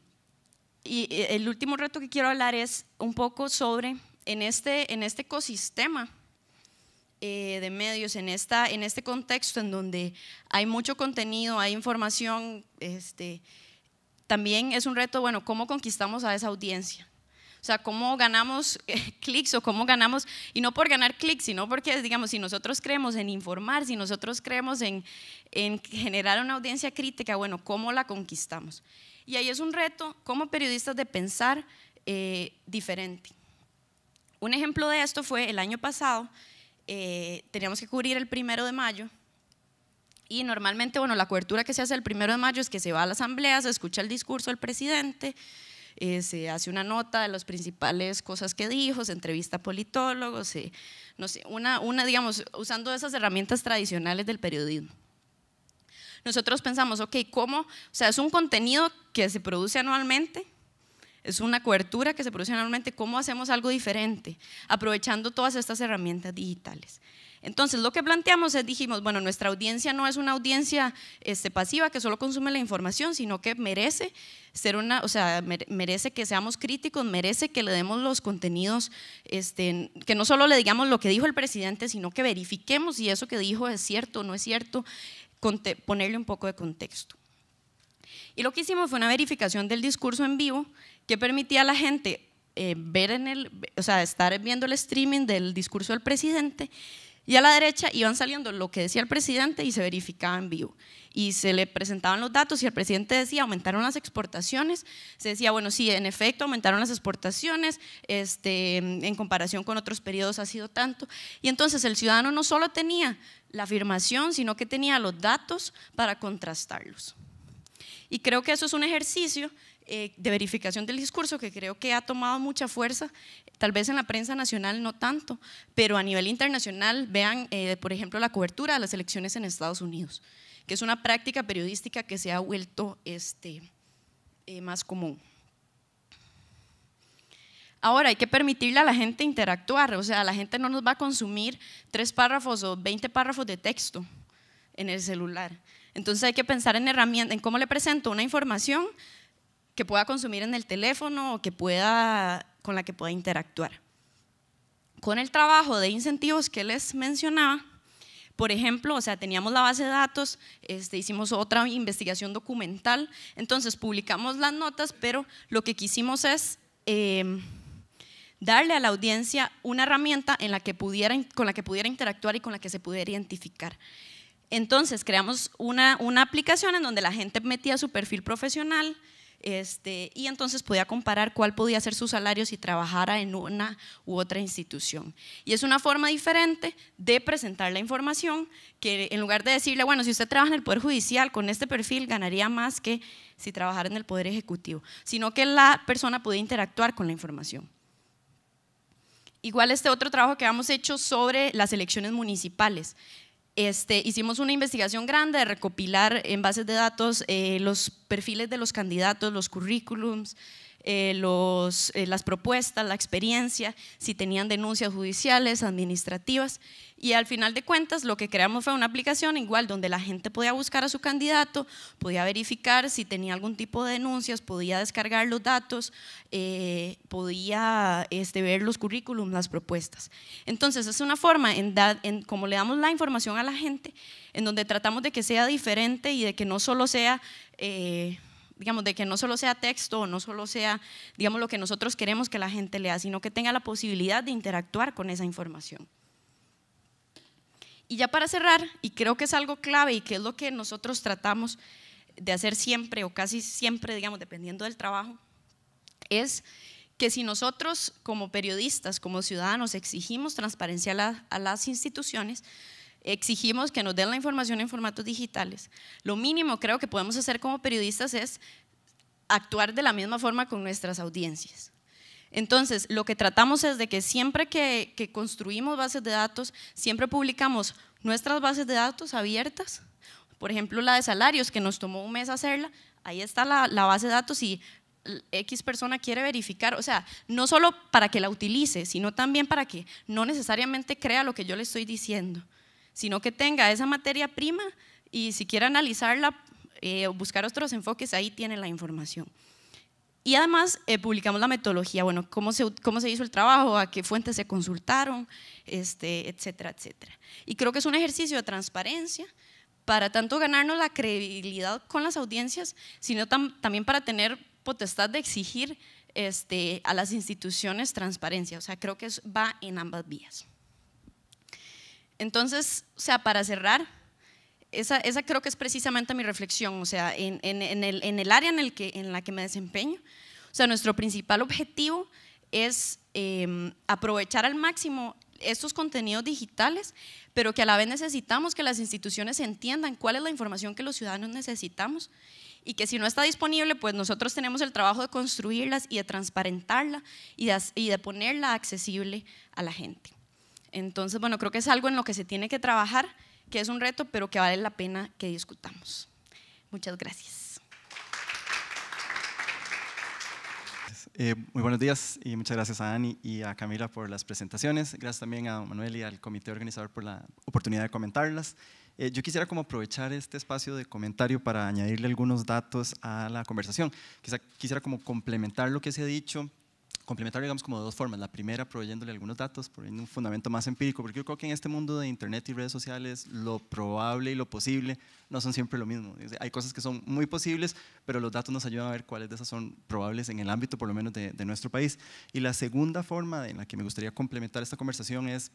Speaker 4: y el último reto que quiero hablar es un poco sobre en este, en este ecosistema eh, de medios en, esta, en este contexto en donde hay mucho contenido, hay información, este, también es un reto, bueno, ¿cómo conquistamos a esa audiencia? O sea, cómo ganamos eh, (laughs) clics o cómo ganamos, y no por ganar clics, sino porque, digamos, si nosotros creemos en informar, si nosotros creemos en, en generar una audiencia crítica, bueno, ¿cómo la conquistamos? Y ahí es un reto como periodistas de pensar eh, diferente. Un ejemplo de esto fue el año pasado, eh, teníamos que cubrir el primero de mayo. Y normalmente, bueno, la cobertura que se hace el primero de mayo es que se va a la asamblea, se escucha el discurso del presidente, eh, se hace una nota de las principales cosas que dijo, se entrevista a politólogos, no sé, una, una, digamos, usando esas herramientas tradicionales del periodismo. Nosotros pensamos, ok, ¿cómo? O sea, es un contenido que se produce anualmente, es una cobertura que se produce anualmente, ¿cómo hacemos algo diferente? Aprovechando todas estas herramientas digitales. Entonces, lo que planteamos es, dijimos, bueno, nuestra audiencia no es una audiencia este, pasiva que solo consume la información, sino que merece ser una, o sea, merece que seamos críticos, merece que le demos los contenidos, este, que no solo le digamos lo que dijo el presidente, sino que verifiquemos si eso que dijo es cierto o no es cierto, ponerle un poco de contexto. Y lo que hicimos fue una verificación del discurso en vivo que permitía a la gente eh, ver en el, o sea, estar viendo el streaming del discurso del presidente y a la derecha iban saliendo lo que decía el presidente y se verificaba en vivo. Y se le presentaban los datos y el presidente decía, aumentaron las exportaciones. Se decía, bueno, sí, en efecto, aumentaron las exportaciones, este, en comparación con otros periodos ha sido tanto. Y entonces el ciudadano no solo tenía la afirmación, sino que tenía los datos para contrastarlos. Y creo que eso es un ejercicio eh, de verificación del discurso que creo que ha tomado mucha fuerza, tal vez en la prensa nacional no tanto, pero a nivel internacional vean, eh, por ejemplo, la cobertura de las elecciones en Estados Unidos, que es una práctica periodística que se ha vuelto este, eh, más común. Ahora hay que permitirle a la gente interactuar, o sea, la gente no nos va a consumir tres párrafos o 20 párrafos de texto en el celular. Entonces hay que pensar en herramientas, en cómo le presento una información que pueda consumir en el teléfono o que pueda, con la que pueda interactuar. Con el trabajo de incentivos que les mencionaba, por ejemplo, o sea, teníamos la base de datos, este, hicimos otra investigación documental, entonces publicamos las notas, pero lo que quisimos es em, darle a la audiencia una herramienta en la que pudiera, con la que pudiera interactuar y con la que se pudiera identificar. Entonces creamos una, una aplicación en donde la gente metía su perfil profesional, este, y entonces podía comparar cuál podía ser su salario si trabajara en una u otra institución. Y es una forma diferente de presentar la información que en lugar de decirle, bueno, si usted trabaja en el Poder Judicial con este perfil ganaría más que si trabajara en el Poder Ejecutivo, sino que la persona podía interactuar con la información. Igual este otro trabajo que habíamos hecho sobre las elecciones municipales. Este, hicimos una investigación grande de recopilar en bases de datos eh, los perfiles de los candidatos, los currículums, eh, eh, las propuestas, la experiencia, si tenían denuncias judiciales, administrativas. Y al final de cuentas, lo que creamos fue una aplicación igual donde la gente podía buscar a su candidato, podía verificar si tenía algún tipo de denuncias, podía descargar los datos, eh, podía este, ver los currículums, las propuestas. Entonces, es una forma, en, en como le damos la información a la gente, en donde tratamos de que sea diferente y de que no solo sea digamos, de que no solo sea texto no solo sea, digamos, lo que nosotros queremos que la gente lea, sino que tenga la posibilidad de interactuar con esa información. Y ya para cerrar, y creo que es algo clave y que es lo que nosotros tratamos de hacer siempre o casi siempre, digamos, dependiendo del trabajo, es que si nosotros como periodistas, como ciudadanos, exigimos transparencia a, a las instituciones, exigimos que nos den la información en formatos digitales. Lo mínimo creo que podemos hacer como periodistas es actuar de la misma forma con nuestras audiencias. Entonces, lo que tratamos es de que siempre que, construimos bases de datos, siempre publicamos nuestras bases de datos abiertas. Por ejemplo, la de salarios, que nos tomó un mes hacerla, ahí está la, la base de datos y X persona quiere verificar, o sea, no solo para que la utilice, sino también para que no necesariamente crea lo que yo le estoy diciendo sino que tenga esa materia prima y si quiere analizarla eh, o buscar otros enfoques, ahí tiene la información. Y además eh, publicamos la metodología, bueno, cómo se, cómo se hizo el trabajo, a qué fuentes se consultaron, este, etcétera, etcétera. Y creo que es un ejercicio de transparencia para tanto ganarnos la credibilidad con las audiencias, sino también para tener potestad de exigir este, a las instituciones transparencia. O sea, creo que va en ambas vías. Entonces, o sea, para cerrar, esa, creo que es precisamente mi reflexión, o sea, en, el, área en, la que me desempeño, o sea, nuestro principal objetivo es em, aprovechar al máximo estos contenidos digitales, pero que a la vez necesitamos que las instituciones entiendan cuál es la información que los ciudadanos necesitamos y que si no está disponible, pues nosotros tenemos el trabajo de construirlas y de transparentarla y de ponerla accesible a la gente. Entonces, bueno, creo que es algo en lo que se tiene que trabajar, que es un reto, pero que vale la pena que discutamos. Muchas gracias.
Speaker 5: Eh, muy buenos días y muchas gracias a Ani y a Camila por las presentaciones. Gracias también a Manuel y al comité organizador por la oportunidad de comentarlas. Eh, yo quisiera como aprovechar este espacio de comentario para añadirle algunos datos a la conversación. Quisiera como complementar lo que se ha dicho complementar, digamos, como dos formas. La primera, proveyéndole algunos datos, proveyendo un fundamento más empírico, porque yo creo que en este mundo de Internet y redes sociales, lo probable y lo posible no son siempre lo mismo. Hay cosas que son muy posibles, pero los datos nos ayudan a ver cuáles de esas son probables en el ámbito, por lo menos, de nuestro país. Y la segunda forma en la que me gustaría complementar esta conversación es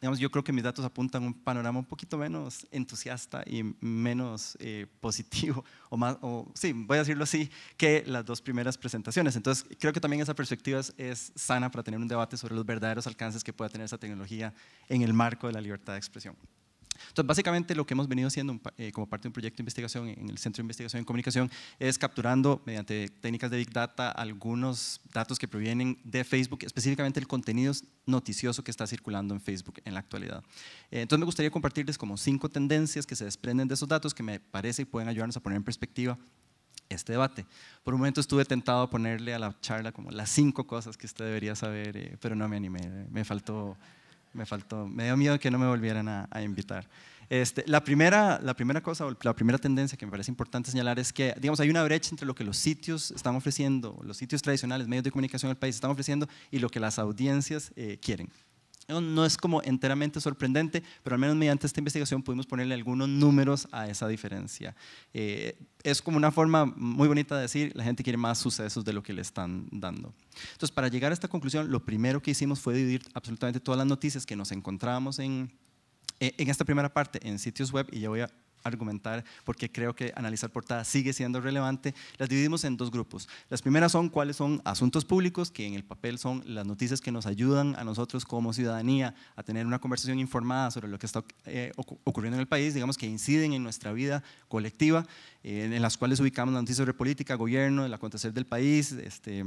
Speaker 5: digamos, yo creo que mis datos apuntan a un panorama un poquito menos entusiasta y menos eh, positivo, (laughs) o más, o, sí, voy a decirlo así, que las dos primeras presentaciones. Entonces, creo que también esa perspectiva es, es, sana para tener un debate sobre los verdaderos alcances que pueda tener esa tecnología en el marco de la libertad de expresión. Entonces, básicamente lo que hemos venido haciendo eh, como parte de un proyecto de investigación en el Centro de Investigación en Comunicación es capturando mediante técnicas de Big Data algunos datos que provienen de Facebook, específicamente el contenido noticioso que está circulando en Facebook en la actualidad. Eh, entonces, me gustaría compartirles como cinco tendencias que se desprenden de esos datos que me parece y pueden ayudarnos a poner en perspectiva este debate. Por un momento estuve tentado a ponerle a la charla como las cinco cosas que usted debería saber, eh, pero no me animé, me faltó me faltó, me dio miedo que no me volvieran a, invitar. Este, la, primera, la primera cosa, la primera tendencia que me parece importante señalar es que, digamos, hay una brecha entre lo que los sitios están ofreciendo, los sitios tradicionales, medios de comunicación del país están ofreciendo y lo que las audiencias eh, quieren. No es como enteramente sorprendente, pero al menos mediante esta investigación pudimos ponerle algunos números a esa diferencia. Eh, es como una forma muy bonita de decir, la gente quiere más sucesos de lo que le están dando. Entonces, para llegar a esta conclusión, lo primero que hicimos fue dividir absolutamente todas las noticias que nos encontrábamos en, en esta primera parte en sitios web, y ya voy a argumentar porque creo que analizar portadas sigue siendo relevante, las dividimos en dos grupos. Las primeras son cuáles son asuntos públicos, que en el papel son las noticias que nos ayudan a nosotros como ciudadanía a tener una conversación informada sobre lo que está eh, ocurriendo en el país, digamos que inciden en nuestra vida colectiva, eh, en las cuales ubicamos noticias sobre política, gobierno, el acontecer del país, este,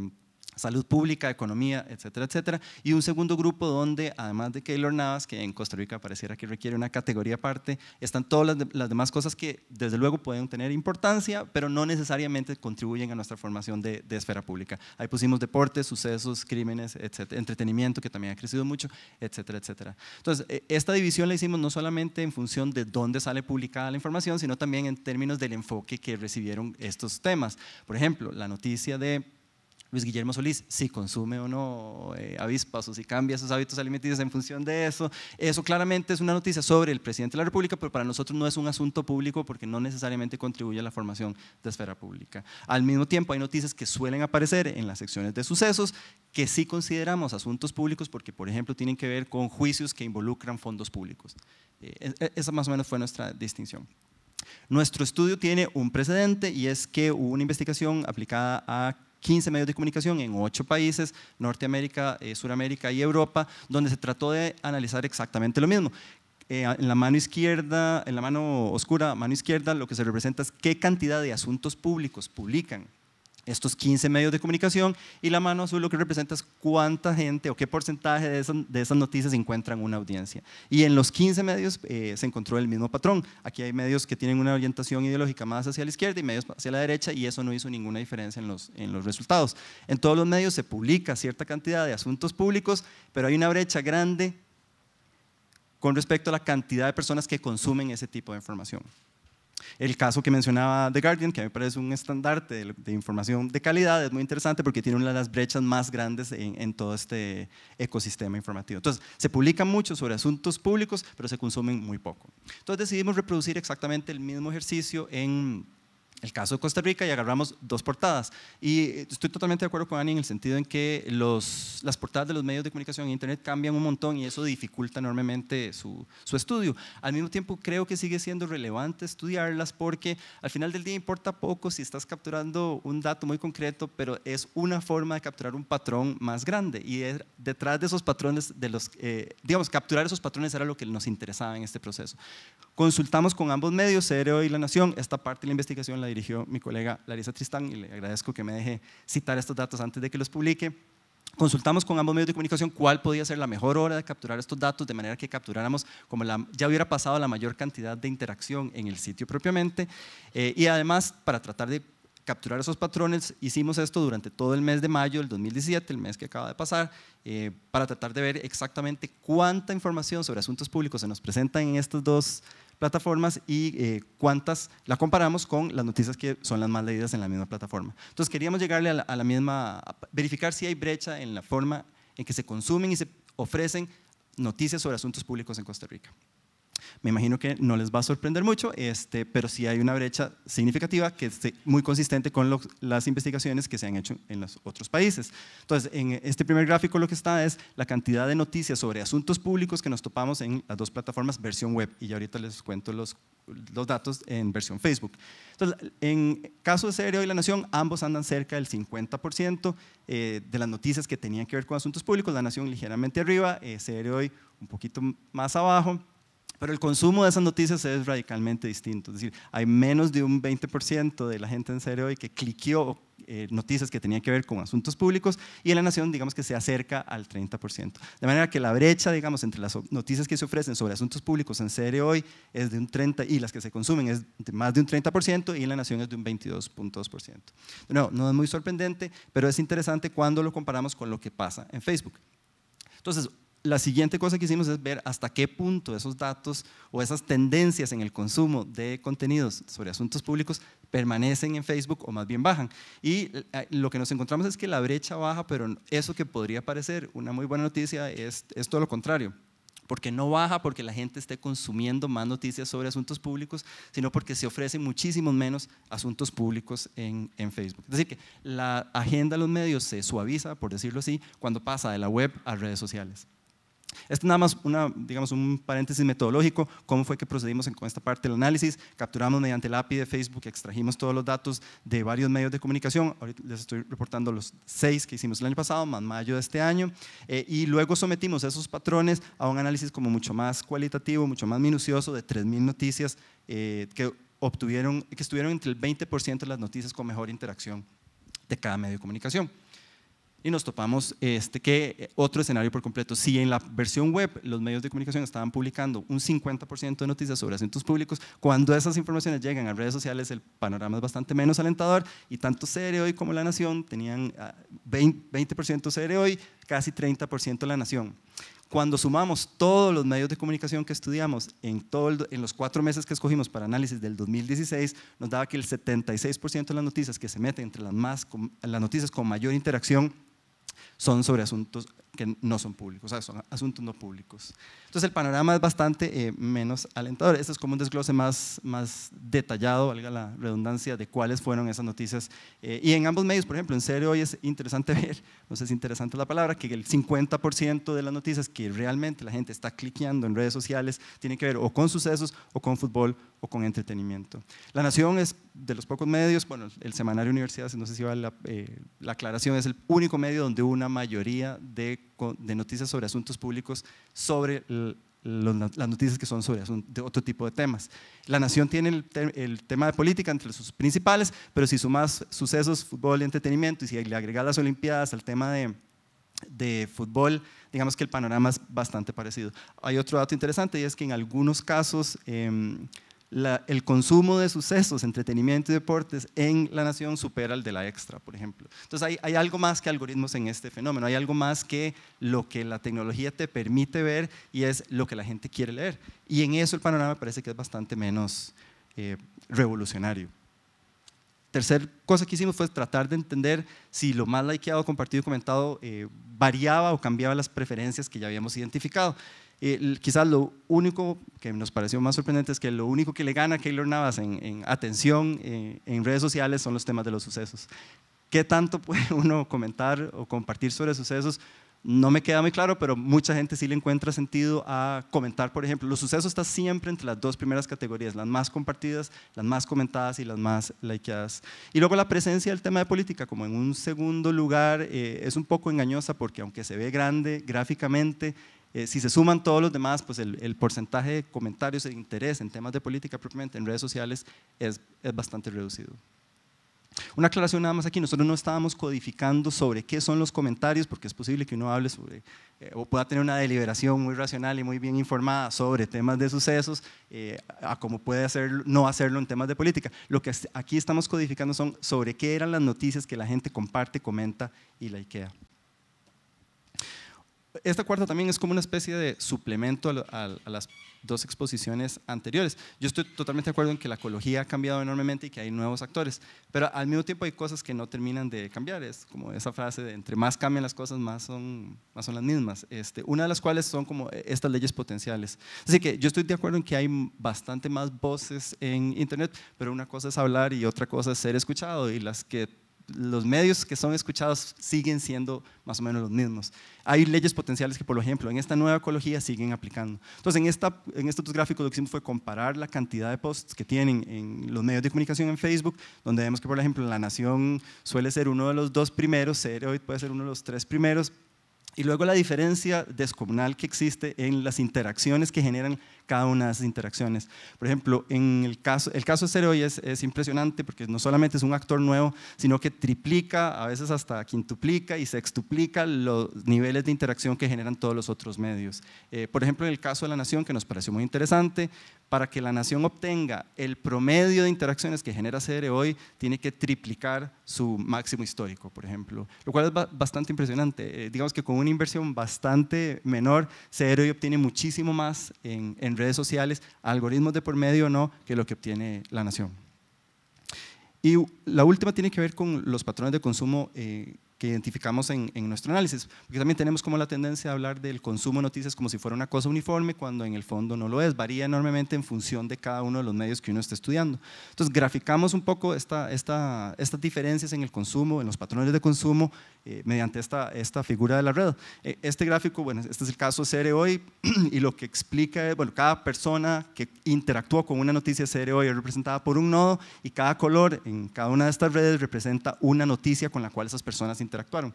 Speaker 5: salud pública, economía, etcétera, etcétera. Y un segundo grupo donde, además de Keylor Navas, que en Costa Rica pareciera que requiere una categoría aparte, están todas las, demás cosas que desde luego pueden tener importancia, pero no necesariamente contribuyen a nuestra formación de, esfera pública. Ahí pusimos deportes, sucesos, crímenes, etcétera, entretenimiento, que también ha crecido mucho, etcétera, etcétera. Entonces, e, esta división la hicimos no solamente en función de dónde sale publicada la información, sino también en términos del enfoque que recibieron estos temas. Por ejemplo, la noticia de Luis Guillermo Solís, si consume o no eh, avispas o si cambia sus hábitos alimenticios en función de eso. Eso claramente es una noticia sobre el presidente de la República, pero para nosotros no es un asunto público porque no necesariamente contribuye a la formación de esfera pública. Al mismo tiempo hay noticias que suelen aparecer en las secciones de sucesos que sí consideramos asuntos públicos porque, por ejemplo, tienen que ver con juicios que involucran fondos públicos. Eh, e, esa más o menos fue nuestra distinción. Nuestro estudio tiene un precedente y es que hubo una investigación aplicada a 15 medios de comunicación en 8 países, Norteamérica, eh, Suramérica y Europa, donde se trató de analizar exactamente lo mismo. Eh, en la mano izquierda, en la mano oscura, mano izquierda, lo que se representa es qué cantidad de asuntos públicos publican estos 15 medios de comunicación y la mano azul lo que representa es cuánta gente o qué porcentaje de esas, noticias encuentran una audiencia. Y en los 15 medios eh, se encontró el mismo patrón. Aquí hay medios que tienen una orientación ideológica más hacia la izquierda y medios hacia la derecha y eso no hizo ninguna diferencia en los, en los resultados. En todos los medios se publica cierta cantidad de asuntos públicos, pero hay una brecha grande con respecto a la cantidad de personas que consumen ese tipo de información. El caso que mencionaba The Guardian, que a mí me parece un estandarte de, información de calidad, es muy interesante porque tiene una de las brechas más grandes en, en, todo este ecosistema informativo. Entonces, se publica mucho sobre asuntos públicos, pero se consumen muy poco. Entonces, decidimos reproducir exactamente el mismo ejercicio en el caso de Costa Rica y agarramos dos portadas. Y estoy totalmente de acuerdo con Ani en el sentido en que los, las portadas de los medios de comunicación en Internet cambian un montón y eso dificulta enormemente su, su, estudio. Al mismo tiempo creo que sigue siendo relevante estudiarlas porque al final del día importa poco si estás capturando un dato muy concreto, pero es una forma de capturar un patrón más grande. Y detrás de esos patrones, de los, eh, digamos, capturar esos patrones era lo que nos interesaba en este proceso. Consultamos con ambos medios, CRO y La Nación, esta parte de la investigación la dirigió mi colega Larisa Tristán y le agradezco que me deje citar estos datos antes de que los publique. Consultamos con ambos medios de comunicación cuál podía ser la mejor hora de capturar estos datos de manera que capturáramos como la, ya hubiera pasado la mayor cantidad de interacción en el sitio propiamente eh, y además para tratar de capturar esos patrones, hicimos esto durante todo el mes de mayo del 2017, el mes que acaba de pasar, eh, para tratar de ver exactamente cuánta información sobre asuntos públicos se nos presenta en estas dos plataformas y eh, cuántas la comparamos con las noticias que son las más leídas en la misma plataforma. Entonces queríamos llegarle a la, misma, verificar si hay brecha en la forma en que se consumen y se ofrecen noticias sobre asuntos públicos en Costa Rica. Me imagino que no les va a sorprender mucho, este, pero sí hay una brecha significativa que es muy consistente con las investigaciones que se han hecho en los otros países. Entonces, en este primer gráfico lo que está es la cantidad de noticias sobre asuntos públicos que nos topamos en las dos plataformas versión web, y ya ahorita les cuento los, los datos en versión Facebook. Entonces, en caso de CR y La Nación, ambos andan cerca del 50% eh, de las noticias que tenían que ver con asuntos públicos, La Nación ligeramente arriba, eh, CR hoy un poquito más abajo, pero el consumo de esas noticias es radicalmente distinto. Es decir, hay menos de un 20% de la gente en serio hoy que cliqueó eh, noticias que tenían que ver con asuntos públicos y en la nación, digamos que se acerca al 30%. De manera que la brecha, digamos, entre las noticias que se ofrecen sobre asuntos públicos en serio hoy es de un 30% y las que se consumen es de más de un 30% y en la nación es de un 22.2%. No, no es muy sorprendente, pero es interesante cuando lo comparamos con lo que pasa en Facebook. Entonces, la siguiente cosa que hicimos es ver hasta qué punto esos datos o esas tendencias en el consumo de contenidos sobre asuntos públicos permanecen en Facebook o más bien bajan. Y eh, lo que nos encontramos es que la brecha baja, pero eso que podría parecer una muy buena noticia es, todo lo contrario porque no baja porque la gente esté consumiendo más noticias sobre asuntos públicos, sino porque se ofrecen muchísimos menos asuntos públicos en, en, Facebook. Es decir, que la agenda de los medios se suaviza, por decirlo así, cuando pasa de la web a redes sociales. Esto nada más una, digamos, un paréntesis metodológico, cómo fue que procedimos con esta parte del análisis. Capturamos mediante el API de Facebook, extrajimos todos los datos de varios medios de comunicación. Ahorita les estoy reportando los seis que hicimos el año pasado, más mayo de este año. Eh, y luego sometimos esos patrones a un análisis como mucho más cualitativo, mucho más minucioso de 3.000 noticias eh, que, obtuvieron, que estuvieron entre el 20% de las noticias con mejor interacción de cada medio de comunicación y nos topamos este, que eh, otro escenario por completo. Si en la versión web los medios de comunicación estaban publicando un 50% de noticias sobre asuntos públicos, cuando esas informaciones llegan a redes sociales el panorama es bastante menos alentador y tanto CR Hoy como La Nación tenían 20%, ah, CR Hoy, casi 30% La Nación. Cuando sumamos todos los medios de comunicación que estudiamos en, todo en los cuatro meses que escogimos para análisis del 2016, nos daba que el 76% de las noticias que se meten entre las, más, las noticias con mayor interacción son sobre asuntos que no son públicos, o sea, son asuntos no públicos. Entonces el panorama es bastante eh, menos alentador. Este es como un desglose más, más detallado, valga la redundancia, de cuáles fueron esas noticias. Eh, y en ambos medios, por ejemplo, en serio hoy es interesante (laughs) ver, no sé si es interesante la palabra, que el 50% de las noticias que realmente la gente está cliqueando en redes sociales tiene que ver o con sucesos o con fútbol o con entretenimiento. La Nación es de los pocos medios, bueno, el semanario Universidad, no sé si va la, eh, la aclaración, es el único medio donde una mayoría de, de noticias sobre asuntos públicos sobre las noticias que son sobre de otro tipo de temas. La Nación tiene el, el, tema de política entre sus principales, pero si sumas sucesos, fútbol y entretenimiento, y si le agregas las Olimpiadas al tema de, de fútbol, digamos que el panorama es bastante parecido. Hay otro dato interesante y es que en algunos casos eh, el consumo de sucesos, entretenimiento y deportes en la nación supera el de la extra, por ejemplo. Entonces hay, hay, algo más que algoritmos en este fenómeno, hay algo más que lo que la tecnología te permite ver y es lo que la gente quiere leer. Y en eso el panorama parece que es bastante menos eh, revolucionario. Tercer cosa que hicimos fue tratar de entender si lo más likeado, compartido y comentado eh, variaba o cambiaba las preferencias que ya habíamos identificado. Eh, quizás lo único que nos pareció más sorprendente es que lo único que le gana a Keylor Navas en, atención eh, en redes sociales son los temas de los sucesos. ¿Qué tanto (laughs) puede uno comentar o compartir sobre sucesos? No me queda muy claro, pero mucha gente sí le encuentra sentido a comentar, por ejemplo, los sucesos están siempre entre las dos primeras categorías, las más compartidas, las más comentadas y las más likeadas. Y luego la presencia del tema de política como en un segundo lugar eh, es un poco engañosa porque aunque se ve grande gráficamente, Eh, si se suman todos los demás, pues el, porcentaje de comentarios e interés en temas de política propiamente en redes sociales es, bastante reducido. Una aclaración nada más aquí, nosotros no estábamos codificando sobre qué son los comentarios, porque es posible que uno hable sobre, eh, o pueda tener una deliberación muy racional y muy bien informada sobre temas de sucesos, eh, a como puede hacer, no hacerlo en temas de política. Lo que aquí estamos codificando son sobre qué eran las noticias que la gente comparte, comenta y likea. Esta cuarta también es como una especie de suplemento a, las dos exposiciones anteriores. Yo estoy totalmente de acuerdo en que la ecología ha cambiado enormemente y que hay nuevos actores, pero al mismo tiempo hay cosas que no terminan de cambiar. Es como esa frase de entre más cambian las cosas, más son, más son las mismas. Este, una de las cuales son como estas leyes potenciales. Así que yo estoy de acuerdo en que hay bastante más voces en Internet, pero una cosa es hablar y otra cosa es ser escuchado y las que los medios que son escuchados siguen siendo más o menos los mismos. Hay leyes potenciales que, por ejemplo, en esta nueva ecología siguen aplicando. Entonces, en, esta, en estos dos gráficos lo que hicimos fue comparar la cantidad de posts que tienen en los medios de comunicación en Facebook, donde vemos que, por ejemplo, La Nación suele ser uno de los dos primeros, hoy puede ser uno de los tres primeros, y luego la diferencia descomunal que existe en las interacciones que generan cada una de esas interacciones. Por ejemplo, en el caso, el caso de Cero es, es impresionante porque no solamente es un actor nuevo, sino que triplica, a veces hasta quintuplica y sextuplica los niveles de interacción que generan todos los otros medios. Eh, por ejemplo, en el caso de La Nación, que nos pareció muy interesante, para que La Nación obtenga el promedio de interacciones que genera CR hoy, tiene que triplicar su máximo histórico, por ejemplo, lo cual es bastante impresionante. Eh, digamos que con una inversión bastante menor, CR hoy obtiene muchísimo más en, en redes sociales, algoritmos de por medio o no, que lo que obtiene la nación. Y la última tiene que ver con los patrones de consumo eh, que identificamos en, nuestro análisis, porque también tenemos como la tendencia a hablar del consumo de noticias como si fuera una cosa uniforme, cuando en el fondo no lo es, varía enormemente en función de cada uno de los medios que uno esté estudiando. Entonces, graficamos un poco esta, esta, estas diferencias en el consumo, en los patrones de consumo, eh, mediante esta, esta figura de la red. Eh, este gráfico, bueno, este es el caso CR hoy, (clears throat) y lo que explica es, bueno, cada persona que interactúa con una noticia CR hoy es representada por un nodo, y cada color en cada una de estas redes representa una noticia con la cual esas personas interactuaron.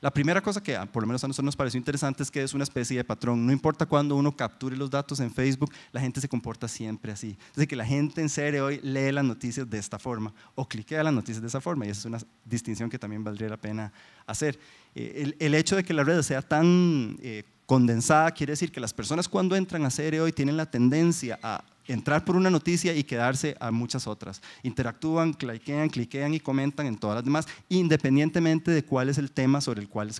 Speaker 5: La primera cosa que por lo menos a nosotros nos pareció interesante es que es una especie de patrón. No importa cuando uno capture los datos en Facebook, la gente se comporta siempre así. Entonces, que la gente en serio hoy lee las noticias de esta forma o cliquea las noticias de esa forma. Y esa es una distinción que también valdría la pena hacer. Eh, el, hecho de que la red sea tan eh, condensada quiere decir que las personas cuando entran a serie hoy tienen la tendencia a entrar por una noticia y quedarse a muchas otras. Interactúan, cliquean, cliquean y comentan en todas las demás, independientemente de cuál es el tema sobre el cual,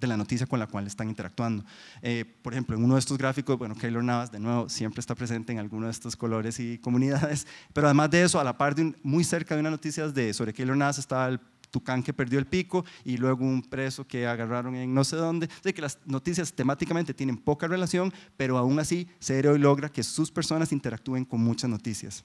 Speaker 5: de la noticia con la cual están interactuando. Eh, por ejemplo, en uno de estos gráficos, bueno, Keylor Navas, de nuevo, siempre está presente en alguno de estos colores y comunidades, (laughs) pero además de eso, a la par de muy cerca de una noticia de, sobre Keylor Navas estaba el Tucán que perdió el pico y luego un preso que agarraron en no sé dónde. De que las noticias temáticamente tienen poca relación, pero aún así Cero logra que sus personas interactúen con muchas noticias.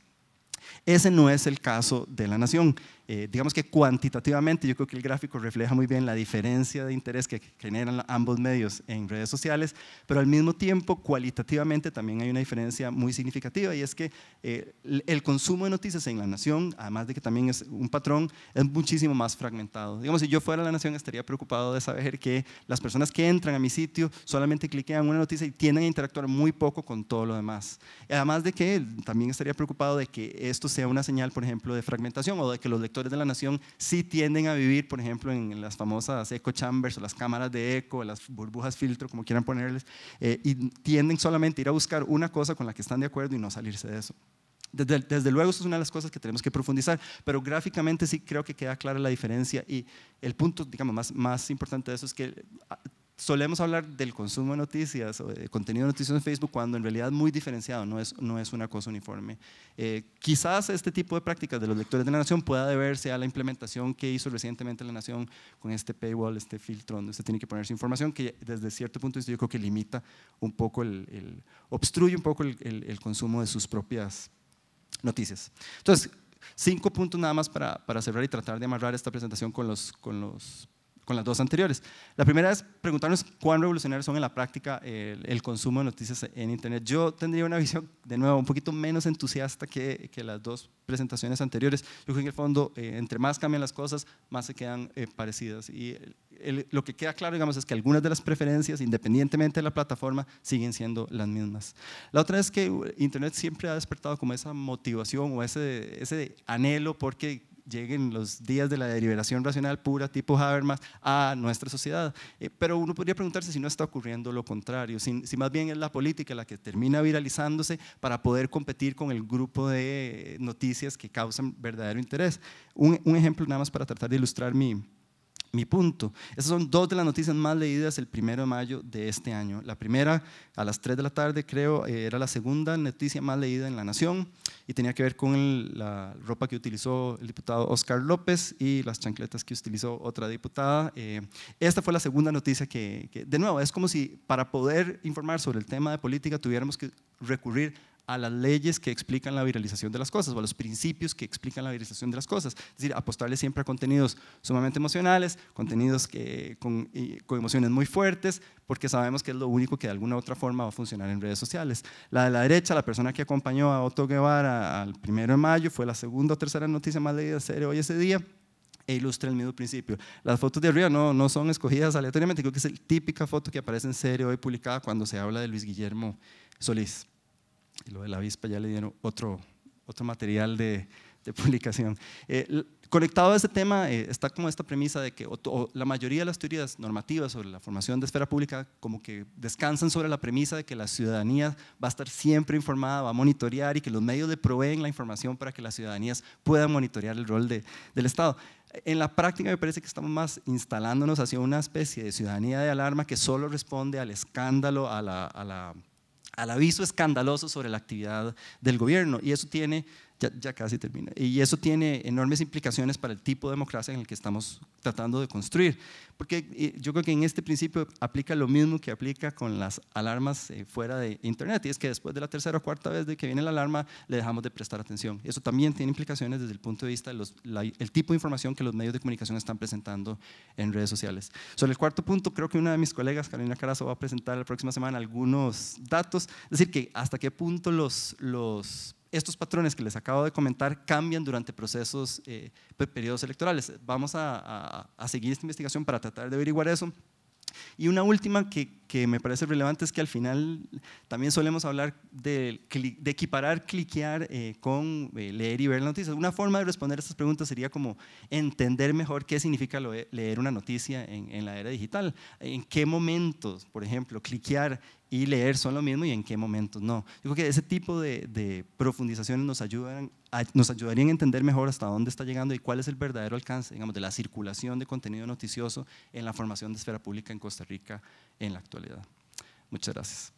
Speaker 5: Ese no es el caso de la nación. Eh, digamos que cuantitativamente yo creo que el gráfico refleja muy bien la diferencia de interés que generan ambos medios en redes sociales, pero al mismo tiempo cualitativamente también hay una diferencia muy significativa y es que eh, el consumo de noticias en la nación, además de que también es un patrón, es muchísimo más fragmentado. Digamos, si yo fuera la nación estaría preocupado de saber que las personas que entran a mi sitio solamente cliquean una noticia y tienden a interactuar muy poco con todo lo demás. Además de que también estaría preocupado de que esto sea una señal, por ejemplo, de fragmentación o de que los lectores de la nación sí tienden a vivir, por ejemplo, en las famosas echo chambers o las cámaras de eco, las burbujas filtro, como quieran ponerles, eh, y tienden solamente a ir a buscar una cosa con la que están de acuerdo y no salirse de eso. Desde, desde, luego, eso es una de las cosas que tenemos que profundizar, pero gráficamente sí creo que queda clara la diferencia y el punto, digamos, más, más importante de eso es que solemos hablar del consumo de noticias o de contenido de noticias en Facebook cuando en realidad es muy diferenciado, no es, no es una cosa uniforme. Eh, quizás este tipo de prácticas de los lectores de la Nación pueda deberse a la implementación que hizo recientemente la Nación con este paywall, este filtro donde usted tiene que poner su información, que desde cierto punto de vista yo creo que limita un poco, el, obstruye un poco el, el, consumo de sus propias noticias. Entonces, cinco puntos nada más para, para cerrar y tratar de amarrar esta presentación con los, con los con las dos anteriores. La primera es preguntarnos cuán revolucionarios son en la práctica el, el, consumo de noticias en Internet. Yo tendría una (laughs) visión, de nuevo, un poquito menos entusiasta que, que las dos presentaciones anteriores. Yo creo que en el fondo, eh, entre más cambian las cosas, más se quedan eh, parecidas. Y el, lo que queda claro, digamos, es que algunas de las preferencias, independientemente de la plataforma, siguen siendo las mismas. La otra es que Internet siempre ha despertado como esa motivación o ese, ese anhelo porque lleguen los días de la deliberación racional pura tipo Habermas a nuestra sociedad. Eh, pero uno podría preguntarse si no está ocurriendo lo contrario, si, si, más bien es la política la que termina viralizándose para poder competir con el grupo de noticias que causan verdadero interés. Un, un ejemplo nada más para tratar de ilustrar mi, mi punto. Esas son dos de las noticias más leídas el primero de mayo de este año. La primera, a las 3 de la tarde, creo, eh, era la segunda noticia más leída en La Nación y tenía que ver con la ropa que utilizó el diputado Oscar López y las chancletas que utilizó otra diputada. Eh, esta fue la segunda noticia que, que, de nuevo, es como si para poder informar sobre el tema de política tuviéramos que recurrir a las leyes que explican la viralización de las cosas o a los principios que explican la viralización de las cosas. Es decir, apostarle siempre a contenidos sumamente emocionales, contenidos que, con, con, emociones muy fuertes, porque sabemos que es lo único que de alguna u otra forma va a funcionar en redes sociales. La de la derecha, la persona que acompañó a Otto Guevara al primero de mayo, fue la segunda o tercera noticia más leída de hoy ese día e ilustra el mismo principio. Las fotos de arriba no, no son escogidas aleatoriamente, creo que es la típica foto que aparece en serie hoy publicada cuando se habla de Luis Guillermo Solís y lo de la avispa ya le dieron otro, otro material de, de (laughs) publicación. Eh, conectado a este tema eh, está como esta premisa de que o, o la mayoría de las teorías normativas sobre la formación de esfera pública como que descansan sobre la premisa de que la ciudadanía va a estar siempre informada, va a monitorear y que los medios le proveen la información para que las ciudadanías puedan monitorear el rol de, del Estado. En la práctica me parece que estamos más instalándonos hacia una especie de ciudadanía de alarma que solo responde al escándalo, a la, a la al aviso escandaloso sobre la actividad del gobierno. Y eso tiene, ya, ya, casi termina, y eso tiene enormes implicaciones para el tipo de democracia en el que estamos tratando de construir. Porque yo creo que en este principio aplica lo mismo que aplica con las alarmas eh, fuera de Internet, y es que después de la tercera o cuarta vez de que viene la alarma, le dejamos de prestar atención. Eso también tiene implicaciones desde el punto de vista del de tipo de información que los medios de comunicación están presentando en redes sociales. Sobre el cuarto punto, creo que una de mis colegas, Carolina Carazo, va a presentar la próxima semana algunos datos, es decir, que hasta qué punto los, los estos patrones que les acabo de comentar cambian durante procesos, eh, periodos electorales. Vamos a, a, a, seguir esta investigación para tratar de averiguar eso. Y una última que, que, me parece relevante es que al final también solemos hablar de, equiparar cliquear eh, con eh, leer y ver noticias. Una forma de responder a estas preguntas sería como entender mejor qué significa leer una noticia en, en la era digital. En qué momentos, por ejemplo, cliquear y leer son lo mismo y en qué momentos no. Yo que ese tipo de, de profundizaciones nos, ayudan, a, nos ayudarían a entender mejor hasta dónde está llegando y cuál es el verdadero alcance digamos, de la circulación de contenido noticioso en la formación de esfera pública en Costa Rica en la Muchas gracias.